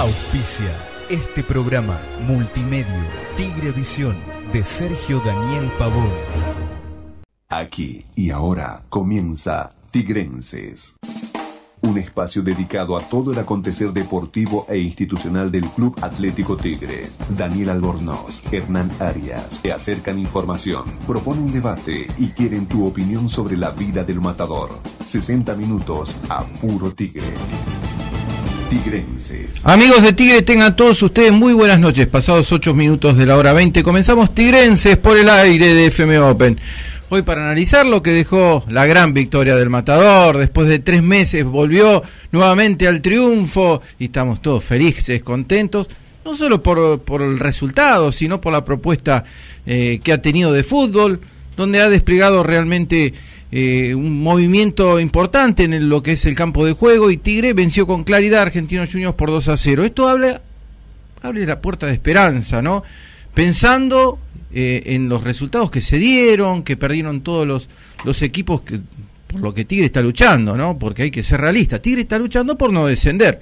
Auspicia este programa multimedio Tigre Visión de Sergio Daniel Pavón. Aquí y ahora comienza Tigrenses. Un espacio dedicado a todo el acontecer deportivo e institucional del Club Atlético Tigre. Daniel Albornoz, Hernán Arias, que acercan información, proponen debate y quieren tu opinión sobre la vida del matador. 60 minutos a puro Tigre. Tigrenses. Amigos de Tigre, tengan todos ustedes muy buenas noches. Pasados 8 minutos de la hora 20, comenzamos Tigrenses por el aire de FM Open. Hoy para analizar lo que dejó la gran victoria del Matador, después de tres meses volvió nuevamente al triunfo y estamos todos felices, contentos, no solo por, el resultado, sino por la propuesta eh, que ha tenido de fútbol, donde ha desplegado realmente eh, un movimiento importante en lo que es el campo de juego y Tigre venció con claridad a Argentinos Juniors por 2 a 0. Esto habla, abre la puerta de esperanza, ¿no? Pensando eh, en los resultados que se dieron, que perdieron todos los, los equipos que, por lo que Tigre está luchando, ¿no? Porque hay que ser realista. Tigre está luchando por no descender.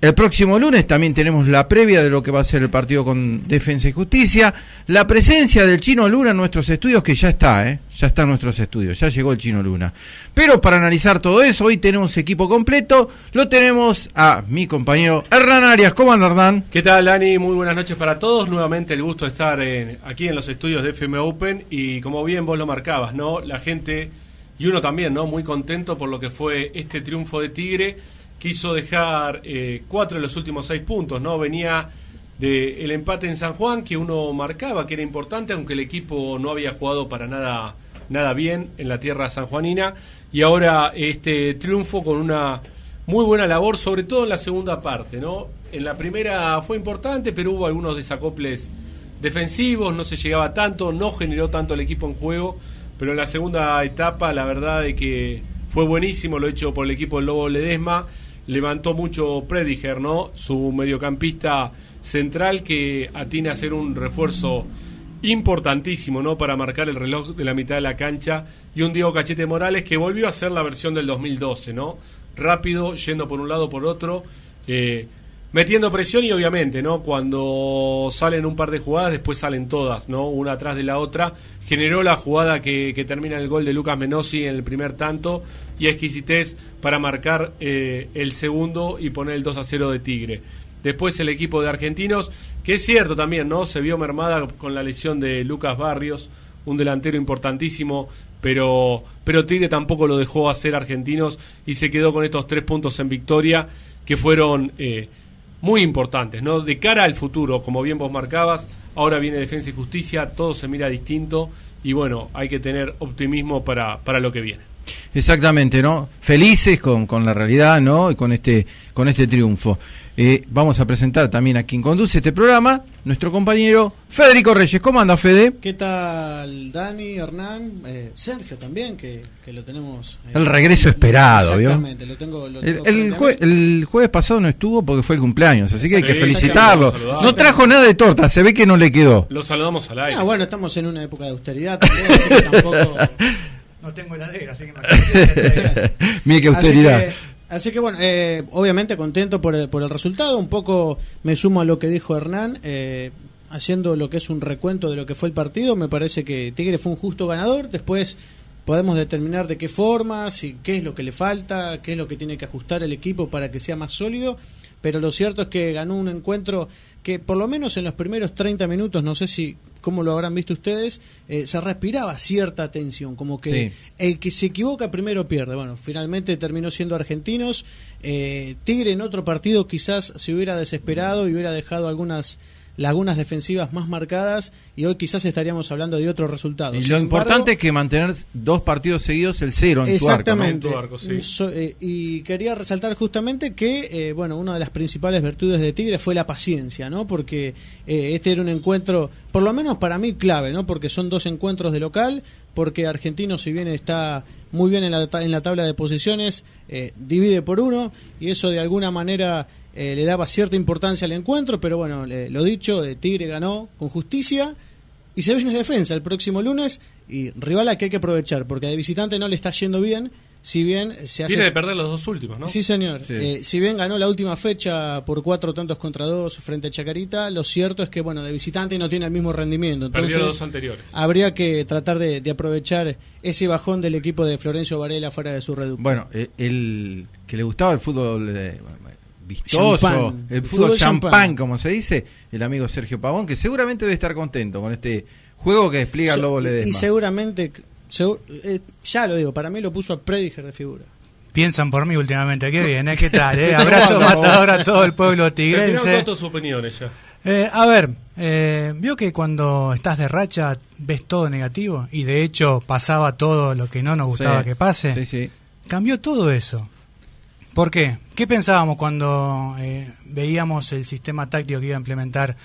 El próximo lunes también tenemos la previa de lo que va a ser el partido con Defensa y Justicia. La presencia del Chino Luna en nuestros estudios, que ya está, ¿eh? Ya está en nuestros estudios, ya llegó el Chino Luna. Pero para analizar todo eso, hoy tenemos equipo completo. Lo tenemos a mi compañero Hernán Arias. ¿Cómo anda, Hernán? ¿Qué tal, Dani? Muy buenas noches para todos. Nuevamente el gusto de estar en- aquí en los estudios de FM Open. Y como bien vos lo marcabas, ¿no? La gente, y uno también, ¿no? Muy contento por lo que fue este triunfo de Tigre. Quiso dejar eh, cuatro de los últimos seis puntos, ¿no? Venía del empate en San Juan, que uno marcaba que era importante, aunque el equipo no había jugado para nada, nada bien en la tierra sanjuanina. Y ahora este triunfo con una muy buena labor, sobre todo en la segunda parte, ¿no? En la primera fue importante, pero hubo algunos desacoples defensivos, no se llegaba tanto, no generó tanto el equipo en juego, pero en la segunda etapa la verdad es que fue buenísimo lo hecho por el equipo del Lobo Ledesma, levantó mucho Prediger, ¿no? Su mediocampista central que atina a ser un refuerzo importantísimo, ¿no? Para marcar el reloj de la mitad de la cancha y un Diego Cachete Morales que volvió a ser la versión del 2012, ¿no? Rápido, yendo por un lado por otro, eh, metiendo presión y obviamente, ¿no? Cuando salen un par de jugadas, después salen todas, ¿no? Una atrás de la otra. Generó la jugada que, que termina el gol de Lucas Menossi en el primer tanto y exquisitez para marcar eh, el segundo y poner el 2 a 0 de Tigre. Después el equipo de argentinos, que es cierto también, ¿no? Se vio mermada con la lesión de Lucas Barrios, un delantero importantísimo, pero, pero Tigre tampoco lo dejó hacer argentinos y se quedó con estos tres puntos en victoria que fueron eh, muy importantes, ¿no? De cara al futuro, como bien vos marcabas, ahora viene Defensa y Justicia, todo se mira distinto y bueno, hay que tener optimismo para, para lo que viene. Exactamente, ¿no? Felices con, con la realidad, ¿no? Y con este, con este triunfo. Eh, vamos a presentar también a quien conduce este programa, nuestro compañero Federico Reyes. ¿Cómo anda, Fede? ¿Qué tal Dani, Hernán, eh, Sergio también, que, que lo tenemos... eh, El regreso esperado, ¿vio? Exactamente, lo tengo... Lo El, tengo el jue- el jueves pasado no estuvo porque fue el cumpleaños, así que hay que felicitarlo. No trajo nada de torta, se ve que no le quedó. Lo saludamos al aire. Ah, bueno, estamos en una época de austeridad también, así que tampoco... No tengo heladera, así que imagínate. Mira qué Así austeridad. que, así que, bueno, eh, obviamente contento por el, por el resultado. Un poco me sumo a lo que dijo Hernán, eh, haciendo lo que es un recuento de lo que fue el partido. Me parece que Tigre fue un justo ganador. Después podemos determinar de qué forma, si, qué es lo que le falta, qué es lo que tiene que ajustar el equipo para que sea más sólido. Pero lo cierto es que ganó un encuentro que por lo menos en los primeros 30 minutos, no sé si cómo lo habrán visto ustedes, eh, se respiraba cierta tensión, como que Sí. el que se equivoca primero pierde. Bueno, finalmente terminó siendo argentinos. Eh, Tigre en otro partido quizás se hubiera desesperado y hubiera dejado algunas lagunas defensivas más marcadas y hoy quizás estaríamos hablando de otro resultado. Y Sin lo embargo, importante es que mantener dos partidos seguidos el cero en tu arco. ¿no? Exactamente. En tu arco, sí. So- eh, y quería resaltar justamente que, eh, bueno, una de las principales virtudes de Tigre fue la paciencia, ¿no? Porque eh, este era un encuentro, por lo menos para mí, clave, ¿no? Porque son dos encuentros de local, porque Argentino, si bien está muy bien en la, en la tabla de posiciones, eh, divide por uno, y eso de alguna manera eh, le daba cierta importancia al encuentro, pero bueno, le- lo dicho, eh, Tigre ganó con justicia. Y se viene defensa el próximo lunes y rival a que hay que aprovechar, porque de visitante no le está yendo bien, si bien se hace... Tiene de perder los dos últimos, ¿no? Sí, señor. Sí. Eh, si bien ganó la última fecha por cuatro tantos contra dos frente a Chacarita, lo cierto es que, bueno, de visitante no tiene el mismo rendimiento. Entonces, Perdió los dos anteriores. habría que tratar de, de aprovechar ese bajón del equipo de Florencio Varela fuera de su reducto. Bueno, eh, el que le gustaba el fútbol eh, vistoso, Champán. el fútbol fútbol champán, champán. como se dice, el amigo Sergio Pavón, que seguramente debe estar contento con este juego que despliega el Lobo y, Ledesma. y seguramente, segu- eh, ya lo digo, para mí lo puso a Prediger de figura. Piensan por mí últimamente, qué bien, ¿eh? ¿qué tal? eh? Abrazo matador a todo el pueblo tigrense. sus opiniones ya. Eh, a ver, eh, vio que cuando estás de racha ves todo negativo y de hecho pasaba todo lo que no nos gustaba Sí, que pase. Sí, sí. Cambió todo eso. ¿Por qué? ¿Qué pensábamos cuando eh, veíamos el sistema táctico que iba a implementar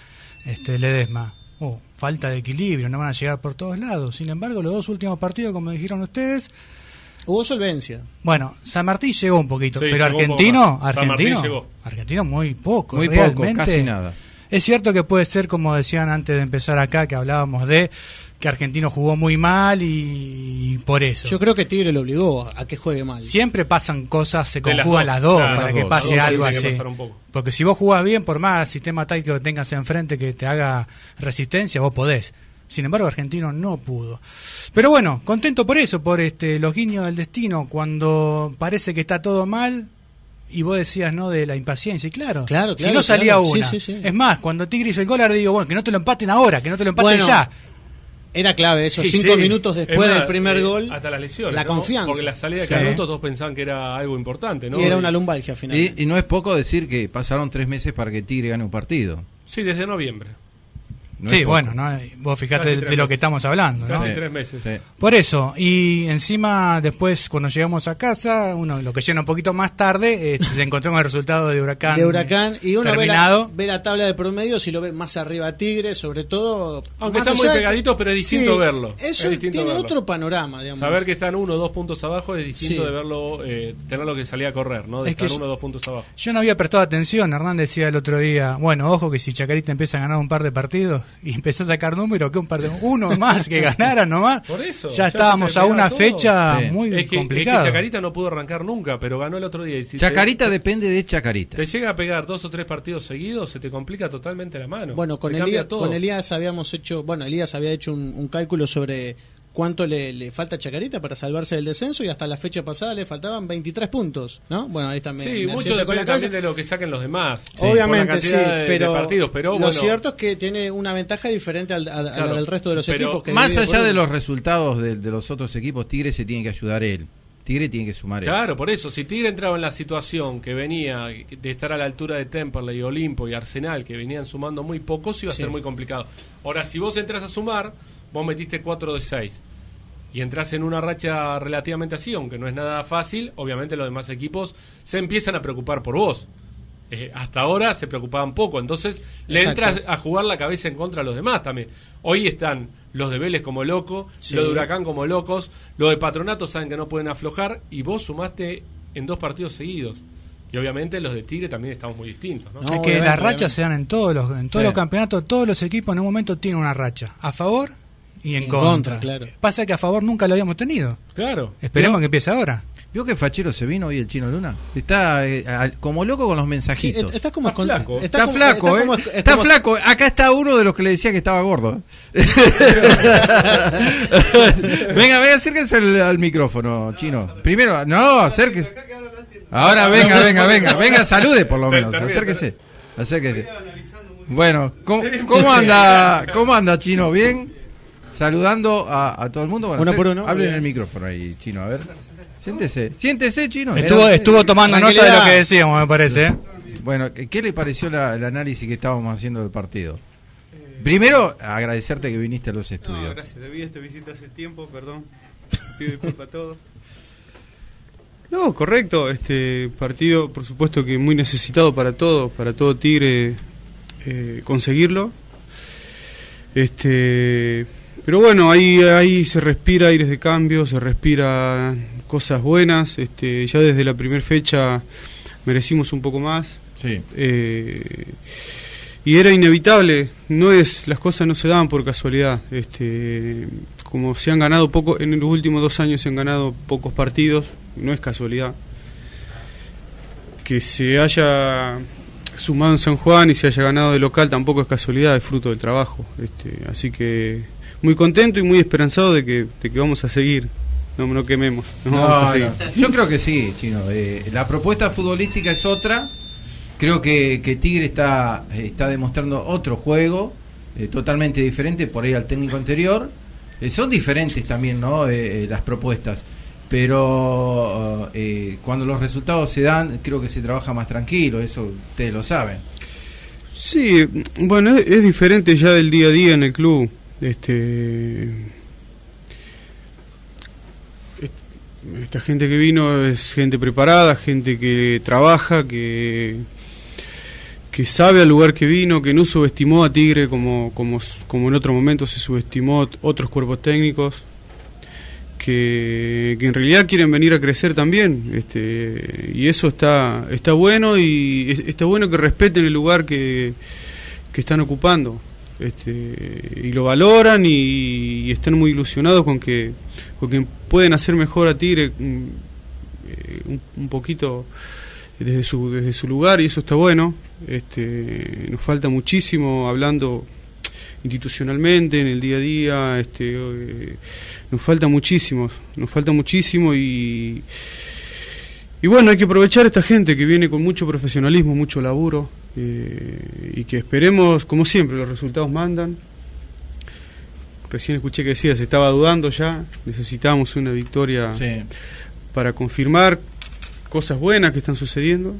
este Ledesma? Oh, falta de equilibrio, no van a llegar por todos lados. Sin embargo, los dos últimos partidos, como dijeron ustedes, Hubo solvencia. bueno, San Martín llegó un poquito, Sí, pero argentino, más. San Martín argentino, llegó. argentino muy poco, Muy realmente. poco, casi nada. Es cierto que puede ser, como decían antes de empezar acá, que hablábamos de que Argentino jugó muy mal y, y por eso. Yo creo que Tigre lo obligó a, que juegue mal. Siempre pasan cosas, se las conjugan dos, las dos claro, para las que dos, pase dos algo así. Porque si vos jugás bien, por más sistema táctico que tengas enfrente que te haga resistencia, vos podés. Sin embargo, Argentino no pudo. Pero bueno, contento por eso, por este los guiños del destino, cuando parece que está todo mal y vos decías, ¿no? De la impaciencia. Y claro, Claro, si no salía claro. Sí, una. sí, sí. Es más, cuando Tigre hizo el gol, ahora digo, bueno, que no te lo empaten ahora, que no te lo empaten Bueno, ya. Era clave eso, Sí, cinco sí. minutos Es después más, del primer eh, gol. Hasta las lesiones. la ¿no? confianza. Porque la salida de Sí. Canuto todos pensaban que era algo importante, ¿no? Y era una lumbalgia finalmente. Y, y no es poco decir que pasaron tres meses para que Tigre gane un partido. Sí, desde noviembre. No sí, bueno, ¿no? vos fijate de, lo que estamos hablando, ¿no? Casi tres meses. Sí. Por eso, y encima después cuando llegamos a casa, uno lo que llega un poquito más tarde, este, se encontró con el resultado de Huracán. de Huracán y uno ve la, ve la tabla de promedio si lo ve más arriba Tigre sobre todo Aunque están muy pegaditos, pero es distinto Sí, verlo. eso Es distinto tiene verlo. otro panorama digamos Saber que están uno o dos puntos abajo es distinto Sí. de verlo, eh, tenerlo que salía a correr, ¿no? De Es que estar yo- uno o dos puntos abajo. Yo no había prestado atención, Hernán decía el otro día, bueno, ojo que si Chacarita empieza a ganar un par de partidos y empezó a sacar números, que un par de uno más que ganara nomás, Por eso, ya ya estábamos a una todo. fecha Sí. muy Es que, es que complicada. Chacarita no pudo arrancar nunca, pero ganó el otro día. Y si Chacarita te, depende de Chacarita. te llega a pegar dos o tres partidos seguidos, se te complica totalmente la mano. bueno con Elías, todo. con Elías habíamos hecho bueno Elías había hecho un, un cálculo sobre cuánto le, le falta a Chacarita para salvarse del descenso y hasta la fecha pasada le faltaban 23 puntos ¿no? bueno ahí también Sí, mucho depende también de lo que saquen los demás. Obviamente sí, de pero, partidos, pero lo bueno, cierto es que tiene una ventaja diferente al- a, a la del resto de los equipos. Que Más allá de los resultados de, de los otros equipos, Tigre se tiene que ayudar él. Tigre tiene que sumar él. Claro, por eso, si Tigre entraba en la situación que venía de estar a la altura de Temperley, Olimpo y Arsenal, que venían sumando muy pocos, iba a Sí. ser muy complicado. Ahora, si vos entras a sumar, vos metiste 4 de 6 y entras en una racha relativamente así, aunque no es nada fácil, obviamente los demás equipos se empiezan a preocupar por vos. Eh, hasta ahora se preocupaban poco, entonces le Exacto. entras a jugar la cabeza en contra a los demás también. Hoy están los de Vélez como locos, Sí. los de Huracán como locos, los de Patronato saben que no pueden aflojar y vos sumaste en dos partidos seguidos. Y obviamente los de Tigre también estamos muy distintos, ¿no? No, es que las rachas se dan en todos los en todos Sí. los campeonatos, todos los equipos en un momento tienen una racha, a favor y en, En contra. contra, claro. Pasa que a favor nunca lo habíamos tenido. Claro. Esperemos Pero- que empiece ahora. ¿Vio que Fachero se vino hoy el Chino Luna? Está eh, al- como loco con los Sí, mensajitos. está como Está flaco. Está, como- flaco, está ¿eh? como- está como- flaco. Acá está uno de los que le decía que estaba gordo. ¿eh? venga, venga, acérquense al, al micrófono, Chino. Primero, no, acérquese. Ahora venga, venga, venga, venga, salude por lo menos. Acérquese. Acérquese. Bueno, ¿cómo, cómo anda, cómo anda, Chino? ¿Bien? Saludando a, a todo el mundo. Bueno, Uno por uno. Hablen en el micrófono ahí, Chino, a ver. Siéntese, siéntese, Chino. Estuvo, estuvo tomando nota de lo que decíamos, me parece. ¿eh? Bueno, ¿qué le pareció la- el análisis que estábamos haciendo del partido? Primero, agradecerte que viniste a los No, estudios. gracias, debí esta visita hace tiempo, perdón. Pido disculpas a todos. No, correcto, este partido por supuesto que muy necesitado para todos, para todo Tigre eh, conseguirlo. Este, pero bueno, ahí ahí se respira aires de cambio, se respira cosas buenas, este, ya desde la primera fecha merecimos un poco más. Sí. Eh, y era inevitable, no es, las cosas no se daban por casualidad. Este, como se han ganado poco, en los últimos dos años se han ganado pocos partidos, no es casualidad. Que se haya sumado en San Juan y se haya ganado de local tampoco es casualidad, es fruto del trabajo. Este, así que muy contento y muy esperanzado de que, de que vamos a seguir. No, no quememos. no vamos a seguir. Yo creo que sí, Chino. Eh, la propuesta futbolística es otra. Creo que, que Tigre está, está demostrando otro juego eh, totalmente diferente por ahí al técnico anterior. Eh, son diferentes también ¿no? Eh, las propuestas. Pero eh, cuando los resultados se dan, creo que se trabaja más tranquilo. Eso ustedes lo saben. Sí, bueno, es, es diferente ya del día a día en el club. Este, est- esta gente que vino es gente preparada, gente que trabaja, que que sabe al lugar que vino, que no subestimó a Tigre como, como, como en otro momento se subestimó ot- otros cuerpos técnicos, que, que en realidad quieren venir a crecer también, este, y eso está, está bueno y es- está bueno que respeten el lugar que, que están ocupando. Este, y lo valoran y, están muy ilusionados con que, con que pueden hacer mejor a Tigre mm, eh, un, un poquito desde su, desde su lugar y eso está bueno. Este, nos falta muchísimo hablando institucionalmente en el día a día, este, eh, nos falta muchísimo, nos falta muchísimo y y bueno, hay que aprovechar a esta gente que viene con mucho profesionalismo, mucho laburo eh, y que esperemos, como siempre, los resultados mandan. Recién escuché que decía, se estaba dudando ya, necesitamos una victoria Sí. para confirmar cosas buenas que están sucediendo.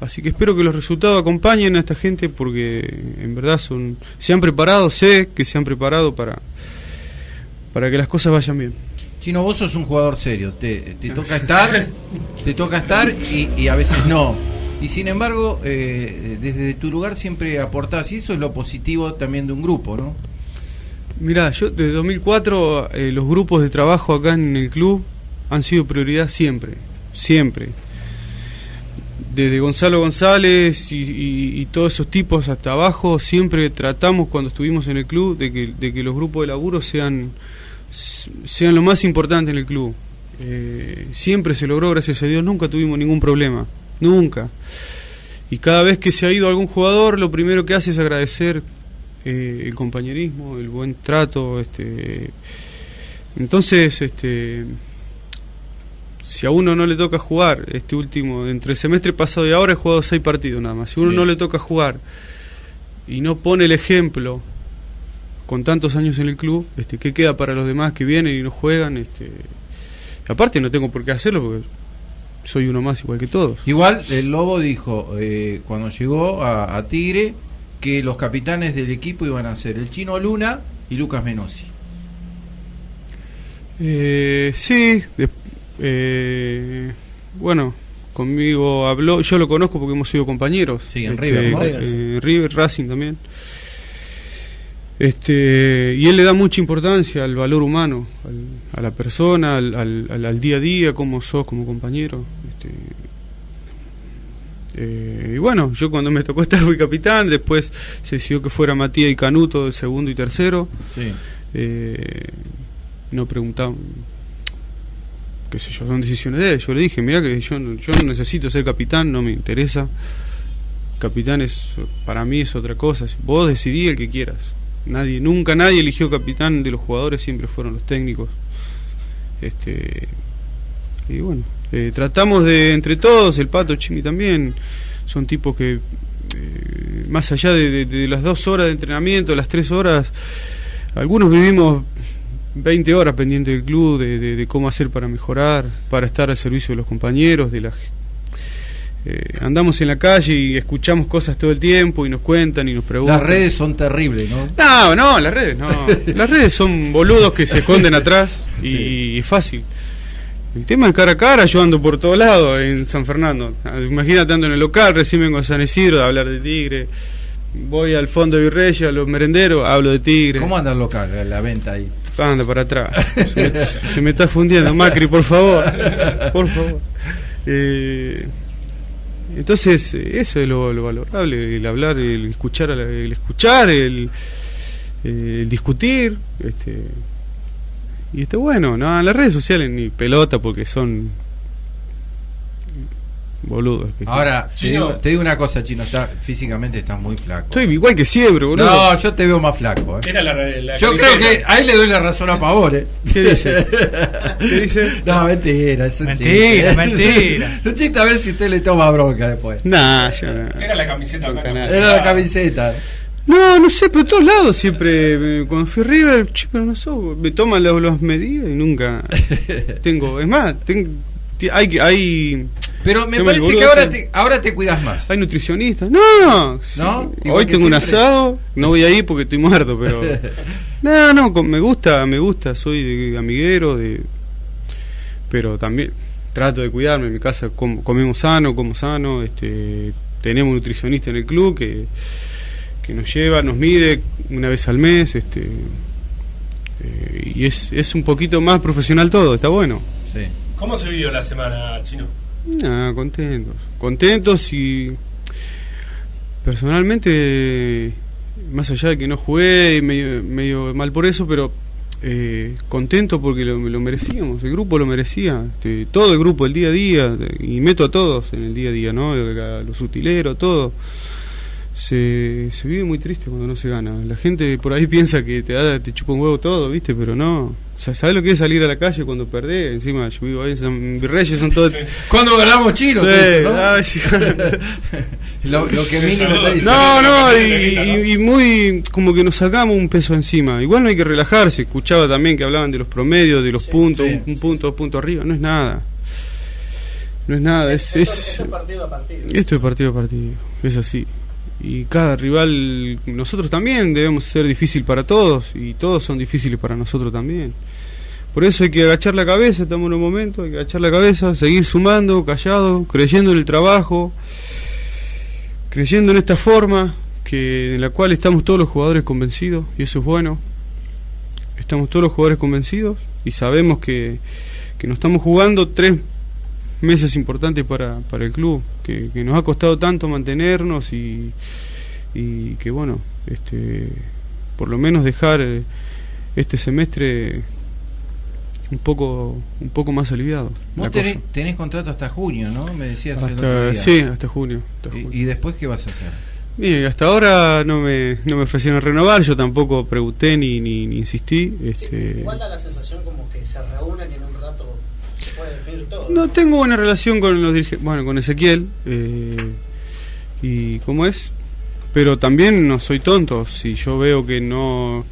Así que espero que los resultados acompañen a esta gente porque en verdad son se han preparado, sé que se han preparado para para que las cosas vayan bien. Chino, vos sos un jugador serio. Te, te toca estar, te toca estar y, y a veces no. Y sin embargo, eh, desde tu lugar siempre aportás, y eso es lo positivo también de un grupo, ¿no? Mira, yo desde 2004 eh, los grupos de trabajo acá en el club han sido prioridad siempre, siempre. Desde Gonzalo González y, y- y todos esos tipos hasta abajo, siempre tratamos cuando estuvimos en el club de que, de que los grupos de laburo sean, sean lo más importante en el club. Eh, siempre se logró, gracias a Dios, nunca tuvimos ningún problema, nunca. Y cada vez que se ha ido algún jugador, lo primero que hace es agradecer eh, el compañerismo, el buen trato, este entonces este si a uno no le toca jugar este último entre el semestre pasado y ahora he jugado seis partidos nada más si uno Sí. no le toca jugar y no pone el ejemplo con tantos años en el club este qué queda para los demás que vienen y no juegan este aparte no tengo por qué hacerlo porque soy uno más igual que todos Igual el Lobo dijo eh, cuando llegó a, a Tigre que los capitanes del equipo iban a ser el Chino Luna y Lucas Menosi. Eh, sí, de- eh, bueno, conmigo habló, yo lo conozco porque hemos sido compañeros. Sí, en Este, River, ¿no? eh, en River, Racing también. Este, y él le da mucha importancia al valor humano, al- a la persona, al, al- día a día, cómo sos como compañero. Este, eh, y bueno, yo cuando me tocó estar fui capitán, después se decidió que fuera Matías y Canuto, el segundo y tercero. Sí. Eh, no preguntaban qué sé yo, son decisiones de él. Yo le dije, mira que yo, no- yo no necesito ser capitán, no me interesa. Capitán es, para mí es otra cosa. Vos decidí el que quieras. Nadie, nunca nadie eligió capitán de los jugadores, siempre fueron los técnicos. Este, y bueno, eh, tratamos de, entre todos, el Pato, Chimi también, son tipos que, eh, más allá de, de- las dos horas de entrenamiento, las tres horas, algunos vivimos 20 horas pendientes del club, de, de- cómo hacer para mejorar, para estar al servicio de los compañeros, de la eh, andamos en la calle y escuchamos cosas todo el tiempo y nos cuentan y nos preguntan. Las redes son terribles, ¿no? No, no, las redes no. Las redes son boludos que se esconden atrás y, y fácil. El tema es cara a cara, yo ando por todos lados en San Fernando. Imagínate ando en el local, recién vengo a San Isidro a hablar de Tigre. Voy al fondo de Virreyes, a los merenderos, hablo de Tigre. ¿Cómo anda el local, la- la venta ahí? Anda para atrás. Se me, se me está fundiendo, Macri, por favor. Por favor. Eh, entonces, eh, eso es lo, lo valorable, el hablar, el escuchar, el, escuchar, el, eh, el discutir. Este, y está bueno. No, las redes sociales ni pelota porque son boludos. Ahora, te digo, te digo una cosa, Chino, está, físicamente estás muy flaco. Estoy igual que siempre, boludo. No, yo te veo más flaco. ¿eh. Era la, la Yo creo que ahí le doy la razón a favor, ¿eh? ¿Qué dice? ¿Qué dice? No, mentira, Mentira, mentira. Un chiste a ver si usted le toma bronca después. Nah, yo no. Era la camiseta nada. Era la camiseta. No, no sé, pero en todos lados siempre. Cuando fui a River, che, pero no sé, me toman las, las medidas y nunca tengo. Es más, tengo, hay, que- hay, Pero me parece que ahora te, ahora te cuidas más. hay nutricionistas. No, ¿No? Igual Hoy tengo un asado, no voy a ir porque estoy muerto, pero. No, no, me gusta, me gusta, soy de amiguero, de. Pero también trato de cuidarme. En mi casa com- comemos sano, como sano. este Tenemos un nutricionista en el club que, que nos lleva, nos mide una vez al mes. este eh, Y es, es un poquito más profesional todo, está bueno. Sí. ¿Cómo se vivió la semana, Chino? Ah, contentos. Contentos y personalmente, más allá de que no jugué, medio, medio mal por eso, pero eh, contento porque lo, lo merecíamos, el grupo lo merecía, este, todo el grupo, el día a día, y meto a todos en el día a día, ¿no? A los utileros, todo. Se, se vive muy triste cuando no se gana. La gente por ahí piensa que te, da, te chupa un huevo todo, ¿viste? Pero no. O sea, ¿Sabes lo que es salir a la calle cuando perdés? Encima, yo vivo ahí en San Virreyes, son todos. ¿Cuándo ganamos Chino? Sí, ¿no? ay, sí. lo, lo que mínimo. No, no, y, y- y muy como que nos sacamos un peso encima. Igual no hay que relajarse. Escuchaba también que hablaban de los promedios, de los puntos, sí, un, un punto, dos puntos arriba. No es nada. No es nada, es, es partido a partido. esto es partido a partido, es así. Y cada rival, nosotros también debemos ser difícil para todos y todos son difíciles para nosotros también. Por eso hay que agachar la cabeza, estamos en un momento, hay que agachar la cabeza, seguir sumando, callado, creyendo en el trabajo, creyendo en esta forma que en la cual estamos todos los jugadores convencidos y eso es bueno. Estamos todos los jugadores convencidos y sabemos que, que nos estamos jugando tres meses importantes para, para el club, que, que nos ha costado tanto mantenernos y, y que bueno, este, por lo menos dejar eh, este semestre un poco un poco más aliviado. Vos la tenés, cosa. tenés contrato hasta junio, ¿no? Me decías el otro Hasta, día. sí, hasta junio. hasta ¿Y, junio. y después qué vas a hacer? Bien, hasta ahora no me, no me ofrecieron renovar, yo tampoco pregunté ni, ni, ni insistí. Este, Igual da la sensación como que se reúnen y en un rato No tengo buena relación con los dirige- bueno, con Ezequiel eh, y cómo es, pero también no soy tonto. Si yo veo que no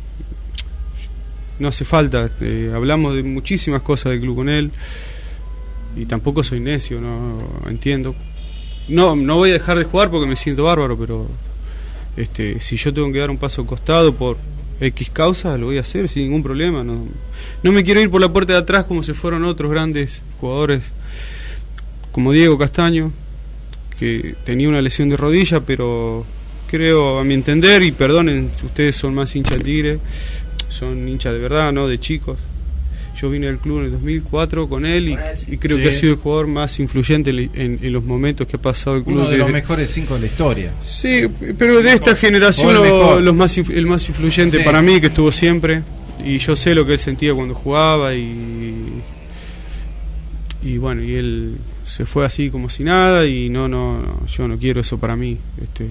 no hace falta, eh, hablamos de muchísimas cosas del club con él y tampoco soy necio, no entiendo. No, no voy a dejar de jugar porque me siento bárbaro, pero este, si yo tengo que dar un paso al costado por X causa, lo voy a hacer sin ningún problema. No, no me quiero ir por la puerta de atrás como se fueron otros grandes jugadores, como Diego Castaño, que tenía una lesión de rodilla, pero creo, a mi entender, y perdonen si ustedes son más hinchas del Tigre, son hinchas de verdad, no de chicos. Yo vine al club en el 2004 con él y, Con él, sí. y creo Sí. que ha sido el jugador más influyente en, en- en los momentos que ha pasado el club. Uno de los mejores cinco de la historia. Sí, pero de esta generación O el lo- los más el más influyente Sí. para mí que estuvo siempre y yo sé lo que él sentía cuando jugaba y y bueno y él se fue así como si nada y no no, no, yo no quiero eso para mí este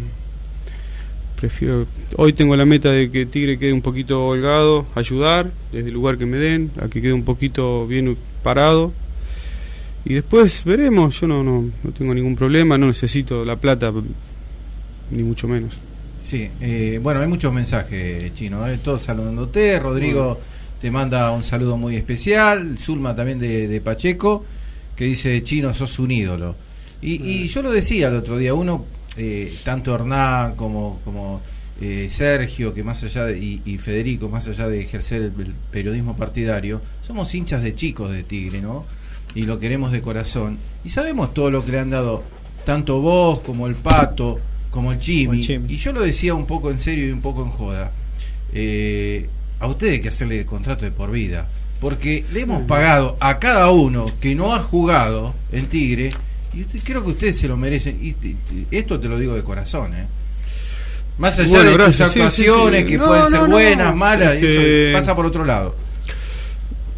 prefiero hoy tengo la meta de que Tigre quede un poquito holgado ayudar desde el lugar que me den a que quede un poquito bien parado y después veremos yo no no, no tengo ningún problema no necesito la plata ni mucho menos Sí, eh, bueno, hay muchos mensajes, Chino, eh, todos saludándote. Rodrigo te manda un saludo muy especial. Zulma también de, de Pacheco, que dice, Chino, sos un ídolo. Y, y yo lo decía el otro día, uno, eh, tanto Hernán como, como eh, Sergio, que más allá de, y, y Federico, más allá de ejercer el, el periodismo partidario, somos hinchas de chicos de Tigre, ¿no? Y lo queremos de corazón. Y sabemos todo lo que le han dado, tanto vos como el Pato, como el Chimi. El. Y yo lo decía un poco en serio y un poco en joda. Eh, a ustedes hay que hacerle contrato de por vida. Porque le hemos pagado a cada uno que no ha jugado en Tigre. Y usted- creo que ustedes se lo merecen. Y, esto te lo digo de corazón, ¿eh? Más allá Bueno, de sí, sí, actuaciones, sí. que No, pueden no, ser no. buenas, malas, Este- eso pasa por otro lado.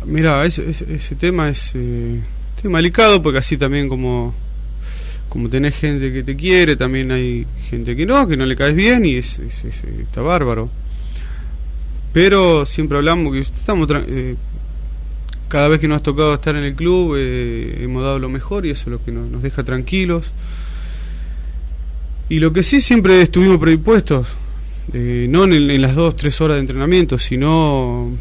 Mira, ese, ese, ese tema es eh, tema delicado porque así también como como tenés gente que te quiere, también hay gente que no, que no le caes bien y es, es- es- está bárbaro. Pero siempre hablamos que estamos eh, cada vez que nos ha tocado estar en el club eh, hemos dado lo mejor y eso es lo que nos, deja tranquilos. Y lo que sí siempre estuvimos predispuestos, eh, no en, en las dos, tres horas de entrenamiento, sino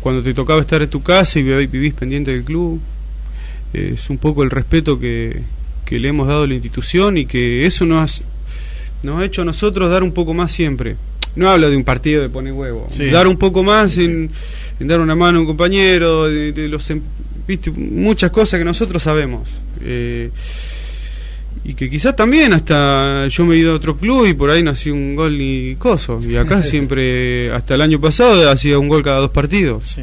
cuando te tocaba estar en tu casa y vi- vivís pendiente del club, es un poco el respeto que, que le hemos dado a la institución y que eso nos, nos ha hecho a nosotros dar un poco más siempre. No habla de un partido de poner huevo, Sí. dar un poco más en, en dar una mano a un compañero, de, de los em- viste, muchas cosas que nosotros sabemos. Eh, y que quizás también hasta yo me he ido a otro club y por ahí no hacía un gol ni coso. Y acá siempre, hasta el año pasado, hacía un gol cada dos partidos. Sí.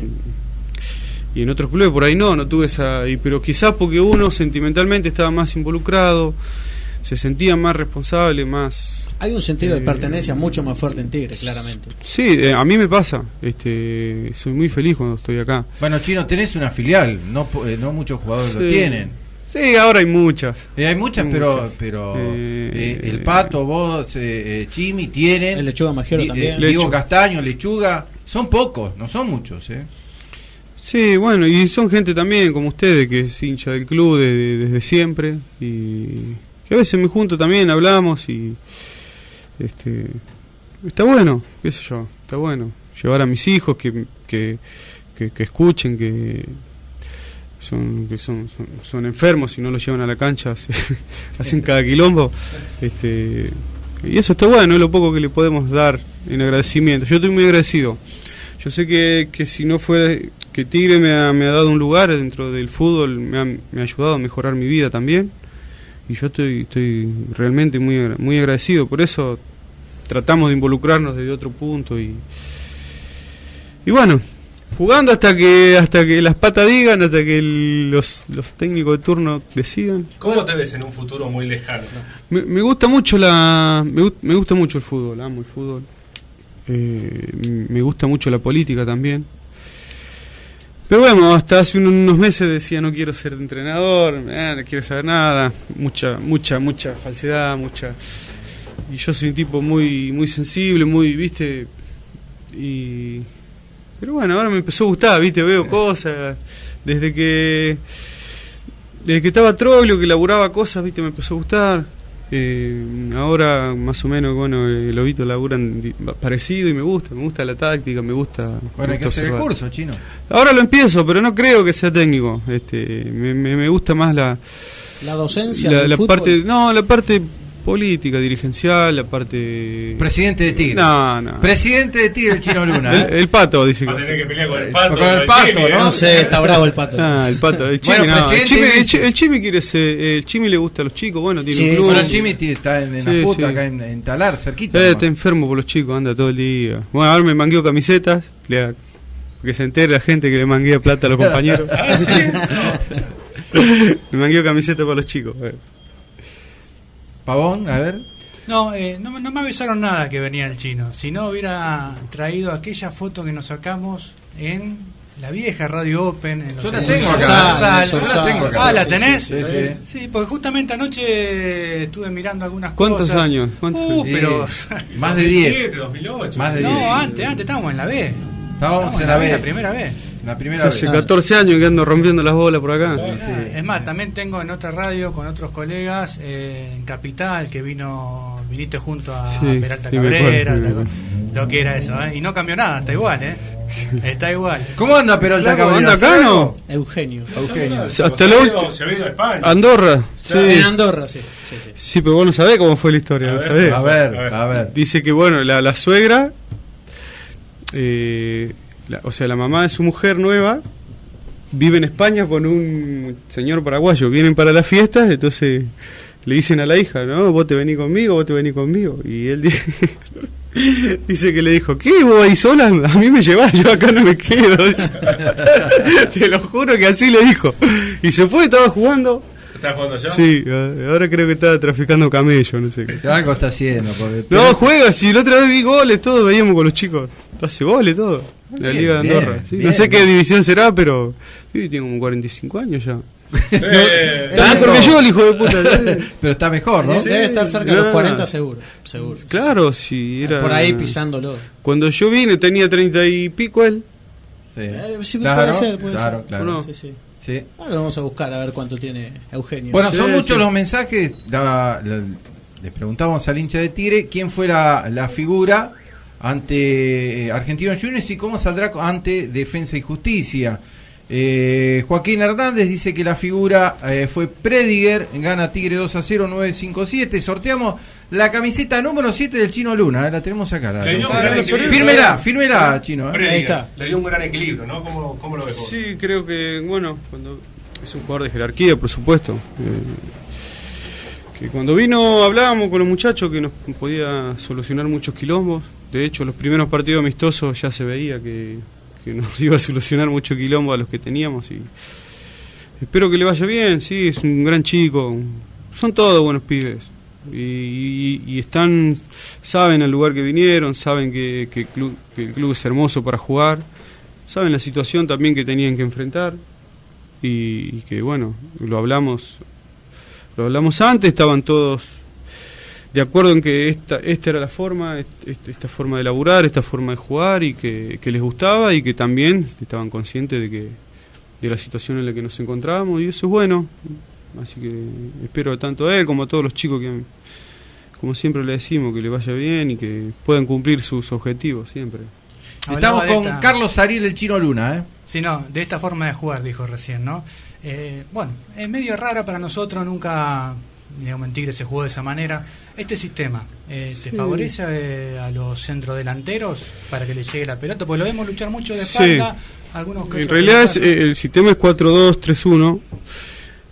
Y en otros clubes por ahí no, no tuve esa... y- pero quizás porque uno sentimentalmente estaba más involucrado, se sentía más responsable, más... Hay un sentido de Eh, pertenencia mucho más fuerte en Tigre, claramente. Sí, eh, a mí me pasa. este Soy muy feliz cuando estoy acá. Bueno, Chino, tenés una filial, no, eh, no muchos jugadores lo tienen. Sí, ahora hay muchas. Eh, hay muchas, Hay pero muchas. pero Eh, eh, el Pato, vos, eh, eh, Chimi tienen. El Lechuga Majero también. eh, Diego Castaño, Lechuga. Son pocos, no son muchos, ¿eh? Sí, bueno, y son gente también como ustedes que es hincha del club de- de- desde siempre y que a veces me junto también, hablamos y este está bueno, qué sé yo, está bueno. Llevar a mis hijos que que, que, escuchen que son que son, son, enfermos y no los llevan a la cancha hace- hacen cada quilombo. Este y eso está bueno es lo poco que le podemos dar en agradecimiento. Yo estoy muy agradecido. Yo sé que, que si no fuera que Tigre me ha, me ha dado un lugar dentro del fútbol, me ha, me ha ayudado a mejorar mi vida también. Y yo estoy, estoy realmente muy, muy agradecido. Por eso tratamos de involucrarnos desde otro punto. Y, y bueno, jugando hasta que hasta que las patas digan, hasta que el- los, los técnicos de turno decidan. ¿Cómo te ves en un futuro muy lejano? Me, me gusta mucho la me, me gusta mucho el fútbol amo el fútbol Eh, me gusta mucho la política también pero bueno hasta hace un- unos meses decía no quiero ser entrenador eh, no quiero saber nada mucha mucha mucha falsedad mucha. Y yo soy un tipo muy muy sensible muy viste y pero bueno ahora me empezó a gustar viste veo cosas. Desde que desde que estaba Troglio, que laburaba cosas, viste, me empezó a gustar. Eh, ahora, más o menos, bueno, el Lobito laburan di- parecido y me gusta, me gusta la táctica, me gusta. Bueno, hay que hacer el curso, Chino. Ahora lo empiezo, pero no creo que sea técnico. Este, me, me, me gusta más la, La docencia la, parte, no, la parte política, dirigencial, la parte. Presidente de Tigre. No, no. Presidente de Tigre, el Chino Luna. El, ¿eh? el pato dice Va a que. tener que pelear con el pato. Con el pato, Chimi, ¿eh? ¿no? No sé, está bravo el pato. Ah, el pato, el chimi, Bueno, no, el chimi, el, el chimi quiere ser, el chimi le gusta a los chicos, bueno, tiene Sí, un club. Bueno, sí, Jimmy t- está en, en Sí, la foto sí. acá en, en Talar, cerquita. Eh, está enfermo por los chicos, anda todo el día. Bueno, ahora me mangueo camisetas, le, que se entere la gente que le manguea plata a los compañeros. me mangueo camisetas para los chicos. eh. Pavón, a ver. No, eh, no, me- no me avisaron nada que venía el chino. Si no, hubiera traído aquella foto que nos sacamos en la vieja Radio Open. En los Yo la estudios tengo de acá. Ah, ¿la Sí, tenés? sí, sí, sí. Sí, porque justamente anoche estuve mirando algunas ¿Cuántos cosas. años? ¿Cuántos Uh, Sí, pero... Más de 10. 2007, 2008. Más de no, 10. antes, antes estábamos en la B. Estábamos en la B. La primera vez. La primera Hace vez. 14 años que ando rompiendo las bolas por acá. Es más, también tengo en otra radio con otros colegas eh, en Capital que vino, viniste junto a Sí, Peralta Cabrera, acuerdo, sí, me lo que era eso, ¿eh? y no cambió nada, está igual, ¿eh? Está igual. ¿Cómo anda Peralta Cabrera? ¿anda acá no? Eugenio. Eugenio. Hasta se, la ha ulti- ido, se ha ido a España. Andorra. Sí. En Andorra, sí. sí, sí. Sí, pero vos no sabés cómo fue la historia, A ¿no ver, sabés? A ver, a ver. Dice que, bueno, la, la suegra, eh, la- o sea, la mamá de su mujer nueva, vive en España con un señor paraguayo. Vienen para las fiestas, entonces le dicen a la hija, ¿no? Vos te venís conmigo, vos te venís conmigo. Y él di- dice que le dijo, ¿qué? ¿Vos ahí sola? A mí me llevás, yo acá no me quedo. te lo juro que así le dijo. Y se fue, estaba jugando. ¿Estás jugando yo? Sí, ahora creo que está traficando camello, no sé qué. Algo está haciendo. porque- No, juega, si la otra vez vi goles, todo, veíamos con los chicos. Hace goles, todo. La Bien, Liga de bien, Andorra. sí. bien, no sé qué bien. división será, pero. Sí, tiene como 45 años ya. Eh, Ah, porque yo, el hijo de puta. Pero está mejor, ¿no? Debe- Debe estar cerca de no. los 40 seguro. seguro. claro, si era. Por ahí pisándolo. Cuando yo vine tenía 30 y pico él. Sí. Eh, sí, Claro, puede ser, puede claro, ser. claro. No. Sí, sí. Sí. Ahora vamos a buscar a ver cuánto tiene Eugenio. Bueno, son Sí, muchos sí. los mensajes. la- la- le preguntábamos al hincha de Tigre quién fue la, la figura ante eh, Argentinos Juniors y cómo saldrá ante Defensa y Justicia. Eh, Joaquín Hernández dice que la figura eh, fue Prediger, gana Tigre 2 a 0, 957. Sorteamos la camiseta número 7 del Chino Luna, eh, la tenemos acá. La equilibrio. Fírmela, fírmela, Chino. eh. Ahí está. Le dio un gran equilibrio, ¿no? ¿Cómo, cómo lo ves vos? Sí, creo que, bueno, cuando es un jugador de jerarquía, por supuesto. eh, que cuando vino hablábamos con los muchachos que nos podía solucionar muchos quilombos. De hecho, los primeros partidos amistosos ya se veía que, que nos iba a solucionar mucho quilombo a los que teníamos. y Espero que le vaya bien, sí, es un gran chico. Son todos buenos pibes. Y, están, saben el lugar que vinieron, saben que, que el club, que el club es hermoso para jugar saben la situación también que tenían que enfrentar. Y, que bueno lo hablamos lo hablamos antes estaban todos de acuerdo en que esta esta era la forma est- est- esta forma de laburar esta forma de jugar y que, que les gustaba y que también estaban conscientes de que de la situación en la que nos encontrábamos y eso es bueno así que espero tanto a él como a todos los chicos que como siempre le decimos que le vaya bien y que puedan cumplir sus objetivos siempre Estamos con esta- Carlos Ariel del Chino Luna. ¿eh? Sí, no, de esta forma de jugar, dijo recién, ¿no? Eh, bueno, es medio rara para nosotros, nunca, digamos, en Tigre se jugó de esa manera. Este sistema, eh, ¿te favorece eh, a los centrodelanteros para que le llegue la pelota? Porque lo vemos luchar mucho de espalda, algunos que En realidad es, eh, el sistema es 4-2-3-1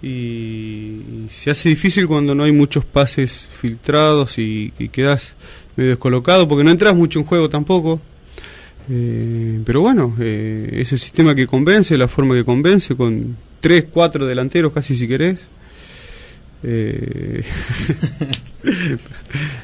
y, se hace difícil cuando no hay muchos pases filtrados y, y quedas medio descolocado porque no entras mucho en juego tampoco. Eh, pero bueno, eh, es el sistema que convence, la forma que convence, con 3, 4 delanteros casi si querés. Eh,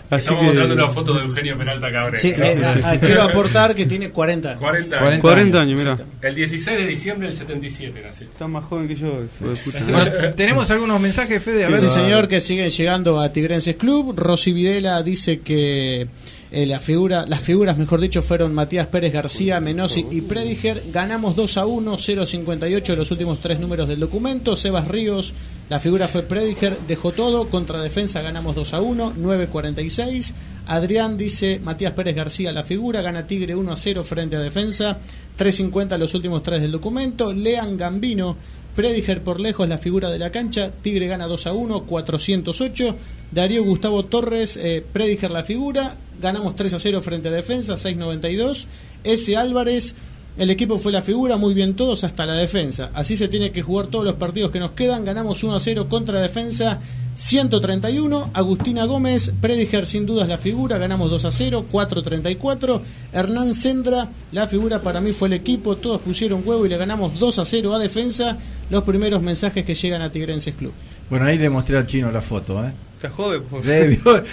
así Estamos que- mostrando una foto de Eugenio Peralta Cabrera. Sí, eh, a- a- quiero aportar que tiene 40 años. 40 40 años. 40 años, mira. El 16 de diciembre del 77 nació. Está más joven que yo. de. Bueno, tenemos algunos mensajes, Fede. A ver. Sí, señor, que siguen llegando a Tigrenses Club. Rosy Videla dice que eh, la figura, las figuras, mejor dicho, fueron Matías Pérez García, Menosi y Prediger. Ganamos 2 a 1, 0.58 los últimos tres números del documento. Sebas Ríos, la figura fue Prediger, dejó todo. Contra defensa ganamos 2 a 1, 9.46. Adrián dice Matías Pérez García, la figura, gana Tigre 1 a 0 frente a defensa. 3.50 los últimos tres del documento. Lean Gambino. Prediger por lejos la figura de la cancha, Tigre gana 2 a 1, 408. Darío Gustavo Torres, eh, Prediger la figura, ganamos 3 a 0 frente a defensa, 6.92. S. Álvarez, el equipo fue la figura, muy bien todos hasta la defensa. Así se tiene que jugar todos los partidos que nos quedan, ganamos 1 a 0 contra defensa, 131. Agustina Gómez, Prediger sin dudas la figura, ganamos 2 a 0, 4.34. Hernán Sendra, la figura para mí fue el equipo, todos pusieron huevo y le ganamos 2 a 0 a defensa. Los primeros mensajes que llegan a Tigrenses Club. Bueno, ahí le mostré al chino la foto. ¿eh? Está joven, por Le vio-